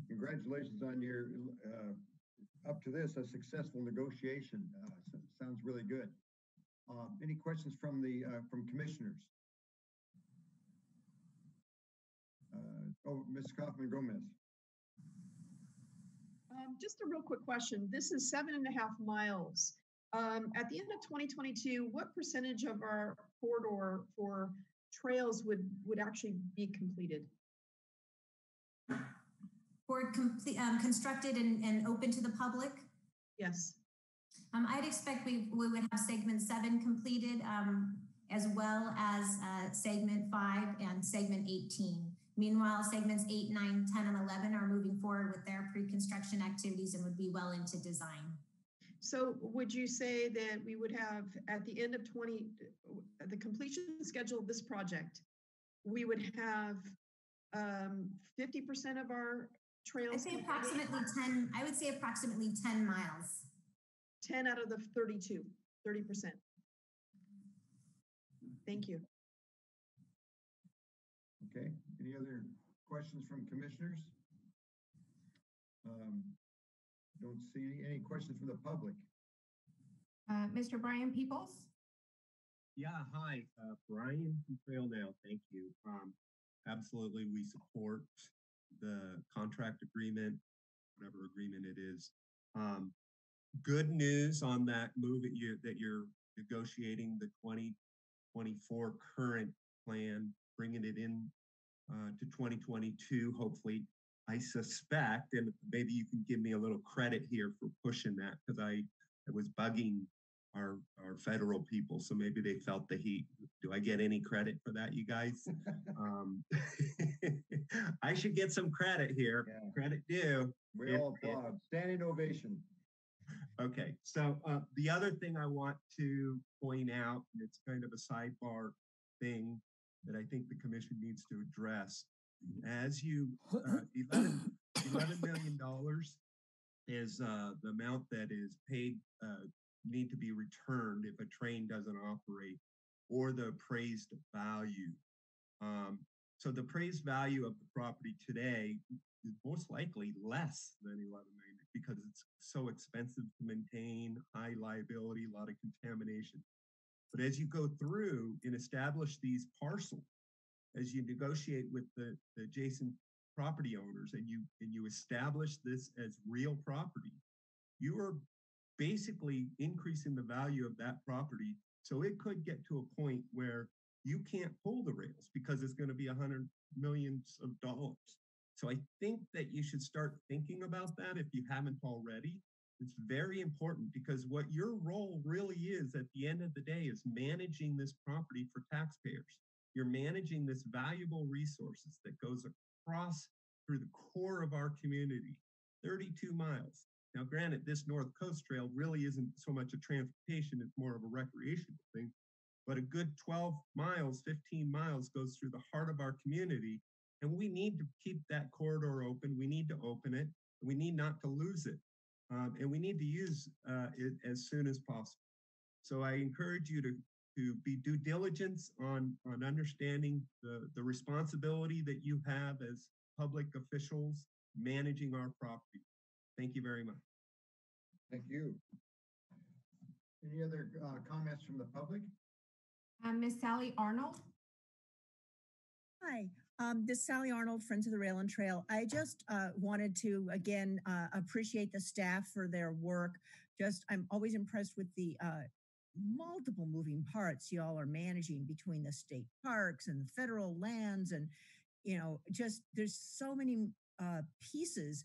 Congratulations on your, uh, up to this, a successful negotiation. Uh, sounds really good. Uh, any questions from the uh, from commissioners? Uh, oh, Ms. Coffman-Gomez. Um, just a real quick question. This is seven and a half miles. Um, at the end of 2022, what percentage of our corridor for trails would would actually be completed? Or complete, um, constructed and, and open to the public? Yes. Um, I'd expect we, we would have segment seven completed um, as well as uh, segment five and segment 18. Meanwhile, segments 8, 9, 10, and 11 are moving forward with their pre-construction activities and would be well into design. So would you say that we would have at the end of 20, the completion schedule of this project, we would have 50% um, of our trails? I'd say approximately 10, I would say approximately 10 miles. 10 out of the 32, 30%. Thank you. Okay, any other questions from commissioners? Um, don't see any questions from the public. Uh, Mr. Brian Peoples? Yeah, hi, uh, Brian from Trail Now. Thank you. Um, absolutely, we support the contract agreement, whatever agreement it is. Um, good news on that move that you that you're negotiating the 2024 current plan, bringing it in uh, to 2022, hopefully. I suspect, and maybe you can give me a little credit here for pushing that because I, I was bugging our our federal people, so maybe they felt the heat. Do I get any credit for that, you guys? um, I should get some credit here. Yeah. Credit due. We all applaud. Standing ovation. Okay, so uh, the other thing I want to point out, and it's kind of a sidebar thing that I think the commission needs to address. As you, uh, 11, $11 million is uh, the amount that is paid, uh, need to be returned if a train doesn't operate, or the appraised value. Um, so the appraised value of the property today is most likely less than 11 million because it's so expensive to maintain, high liability, a lot of contamination. But as you go through and establish these parcels, as you negotiate with the, the adjacent property owners and you and you establish this as real property, you are basically increasing the value of that property. So it could get to a point where you can't pull the rails because it's going to be a hundred millions of dollars. So I think that you should start thinking about that if you haven't already. It's very important because what your role really is at the end of the day is managing this property for taxpayers. You're managing this valuable resources that goes across through the core of our community, 32 miles. Now, granted, this North Coast Trail really isn't so much a transportation, it's more of a recreational thing. But a good 12 miles, 15 miles goes through the heart of our community. And we need to keep that corridor open. We need to open it. We need not to lose it. Um, and we need to use uh, it as soon as possible. So I encourage you to, to be due diligence on, on understanding the, the responsibility that you have as public officials managing our property. Thank you very much. Thank you. Any other uh, comments from the public? Um, Miss Sally Arnold? Hi, um, this is Sally Arnold, Friends of the Rail and Trail. I just uh, wanted to again uh, appreciate the staff for their work. Just, I'm always impressed with the uh, multiple moving parts y'all are managing between the state parks and the federal lands, and you know, just there's so many uh, pieces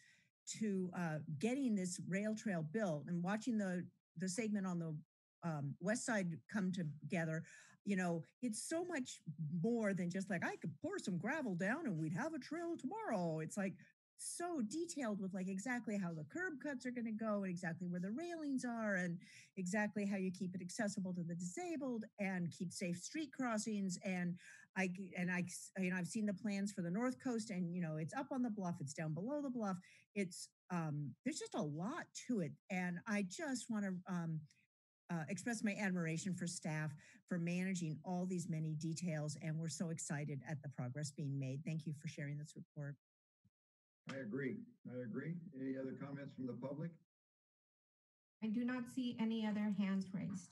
to uh, getting this rail trail built. And watching the the segment on the um, west side come together, you know, it's so much more than just like I could pour some gravel down and we'd have a trail tomorrow. It's like so detailed with like exactly how the curb cuts are going to go and exactly where the railings are and exactly how you keep it accessible to the disabled and keep safe street crossings and I and I you know I've seen the plans for the north coast and you know it's up on the bluff it's down below the bluff it's um there's just a lot to it and I just want to um uh, express my admiration for staff for managing all these many details, and we're so excited at the progress being made. Thank you for sharing this report. I agree. I agree. Any other comments from the public? I do not see any other hands raised.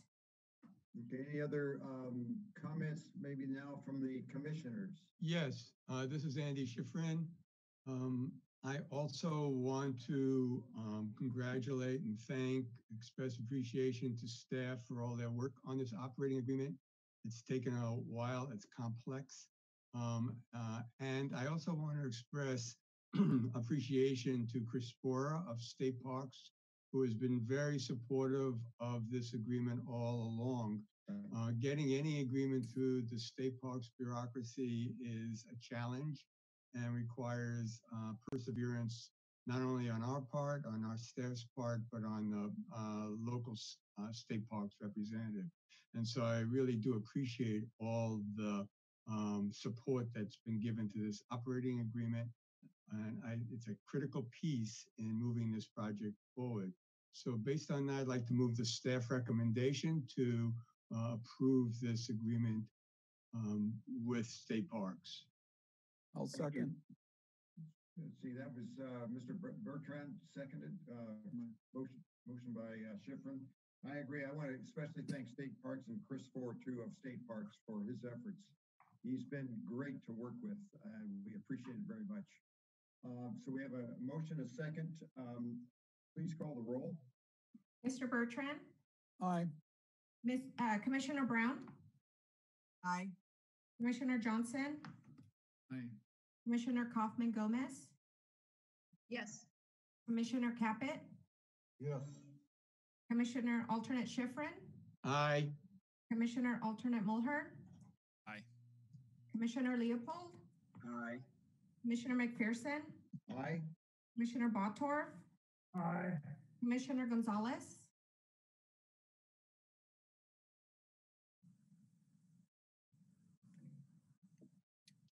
Okay, any other um, comments maybe now from the commissioners? Yes, uh, this is Andy Schiffrin. Um, I also want to um, congratulate and thank, express appreciation to staff for all their work on this operating agreement. It's taken a while, it's complex. Um, uh, and I also want to express appreciation to Chris Spohrer of State Parks, who has been very supportive of this agreement all along. Uh, getting any agreement through the state parks bureaucracy is a challenge and requires uh, perseverance, not only on our part, on our staff's part, but on the uh, local uh, state parks representative. And so I really do appreciate all the um, support that's been given to this operating agreement. And I, it's a critical piece in moving this project forward. So based on that, I'd like to move the staff recommendation to uh, approve this agreement um, with state parks. I'll second. Let's see, that was uh, Mr. Bertrand, seconded. uh, Motion, motion by uh, Schiffrin. I agree. I want to especially thank State Parks and Chris Ford, too, of State Parks for his efforts. He's been great to work with, and we appreciate it very much. Um, So we have a motion, a second. Um, Please call the roll. Mr. Bertrand? Aye. Miss, uh, Commissioner Brown? Aye. Commissioner Johnson? Aye. Commissioner Coffman-Gomez? Yes. Commissioner Caput? Yes. Commissioner Alternate Schiffrin? Aye. Commissioner Alternate Mulhearn? Aye. Commissioner Leopold? Aye. Commissioner McPherson? Aye. Commissioner Bottorff? Aye. Commissioner Gonzalez?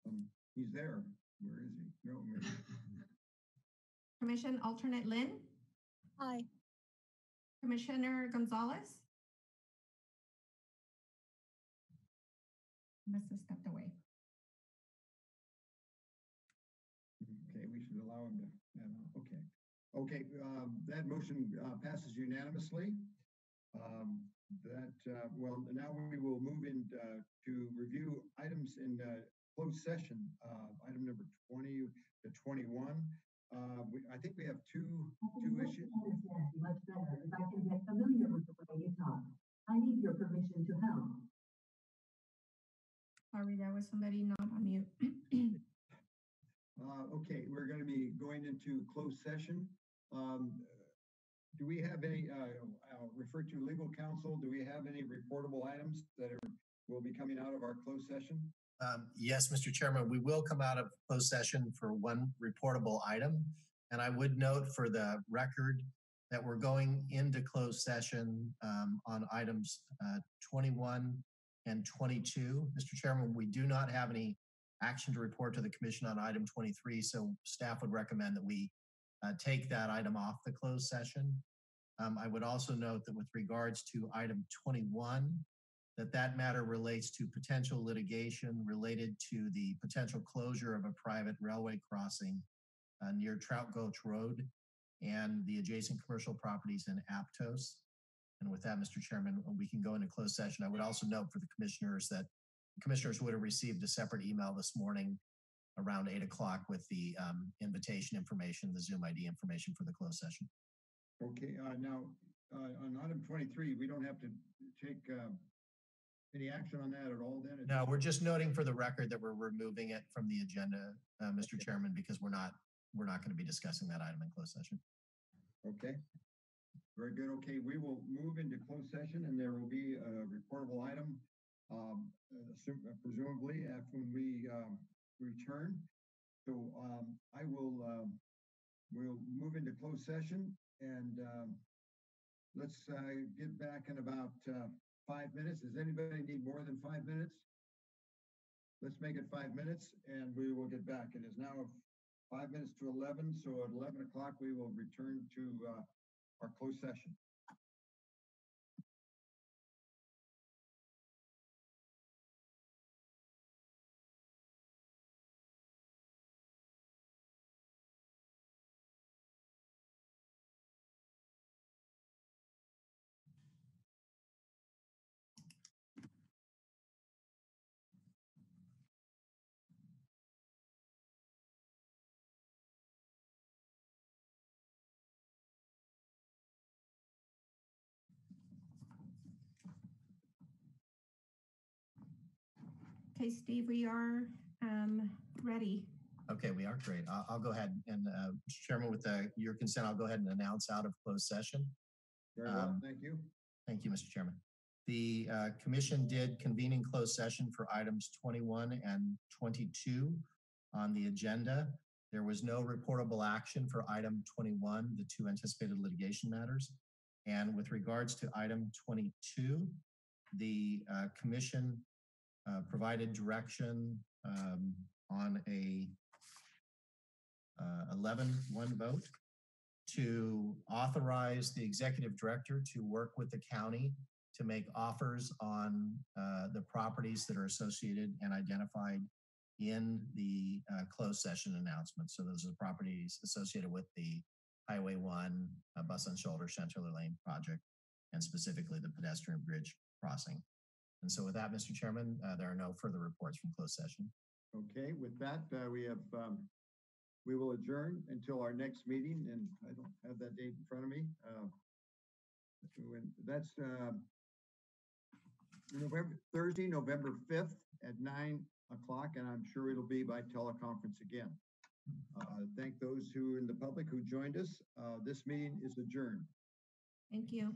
Um, he's there. Where is he? No, maybe. Commission alternate Lynn, Hi. Commissioner Gonzalez. Must have stepped away. Okay, we should allow him to, yeah, okay. Okay, um, that motion uh, passes unanimously. Um, That, uh, well, now we will move in uh, to review items in uh, closed session, uh, item number 20 to 21. Uh, we- I think we have two, two issues. Much better if I can get familiar with the way you talk. I need your permission to help. Sorry, that was somebody not on mute. Uh, Okay, we're going to be going into closed session. Um, Do we have any, uh, I'll refer to legal counsel, do we have any reportable items that are, will be coming out of our closed session? Um, Yes, Mr. Chairman, we will come out of closed session for one reportable item. And I would note for the record that we're going into closed session um, on items uh, 21 and 22. Mr. Chairman, we do not have any action to report to the commission on item 23, so staff would recommend that we uh, take that item off the closed session. Um, I would also note that with regards to item 21, that that matter relates to potential litigation related to the potential closure of a private railway crossing uh, near Trout Gulch Road and the adjacent commercial properties in Aptos. And with that, Mr. Chairman, we can go into closed session. I would also note for the commissioners that commissioners would have received a separate email this morning around eight o'clock with the um, invitation information, the Zoom ID information for the closed session. Okay, uh, now, uh, on item 23, we don't have to take uh, any action on that at all then? No, we're just noting for the record that we're removing it from the agenda, uh, Mr. Chairman, because we're not, we're not going to be discussing that item in closed session. Okay. Very good. Okay, we will move into closed session and there will be a reportable item, um, presumably after when we, um, return. So, um, I will, um, we'll move into closed session and, um, let's, uh, get back in about, uh, five minutes. Does anybody need more than five minutes? Let's make it five minutes and we will get back. It is now five minutes to 11, so at 11 o'clock, we will return to, uh, our closed session. Okay, Steve, we are um, ready. Okay, we are great. I'll, I'll go ahead and, uh, Mr. Chairman, with uh, your consent, I'll go ahead and announce out of closed session. Very well, Um, thank you. Thank you, Mr. Chairman. The uh, commission did convene in closed session for items 21 and 22 on the agenda. There was no reportable action for item 21, the two anticipated litigation matters. And with regards to item 22, the uh, commission uh, provided direction um, on a 11-1 vote to authorize the executive director to work with the county to make offers on uh, the properties that are associated and identified in the uh, closed session announcement. So those are properties associated with the Highway 1 uh, Bus and Shoulder Chanticleer Lane project, and specifically the pedestrian bridge crossing. And so with that, Mr. Chairman, uh, there are no further reports from closed session. Okay, with that, uh, we have, um, we will adjourn until our next meeting, and I don't have that date in front of me. Uh, when- That's uh, November, Thursday, November 5th at 9 o'clock, and I'm sure it'll be by teleconference again. Uh, Thank those who in the public who joined us. Uh, This meeting is adjourned. Thank you.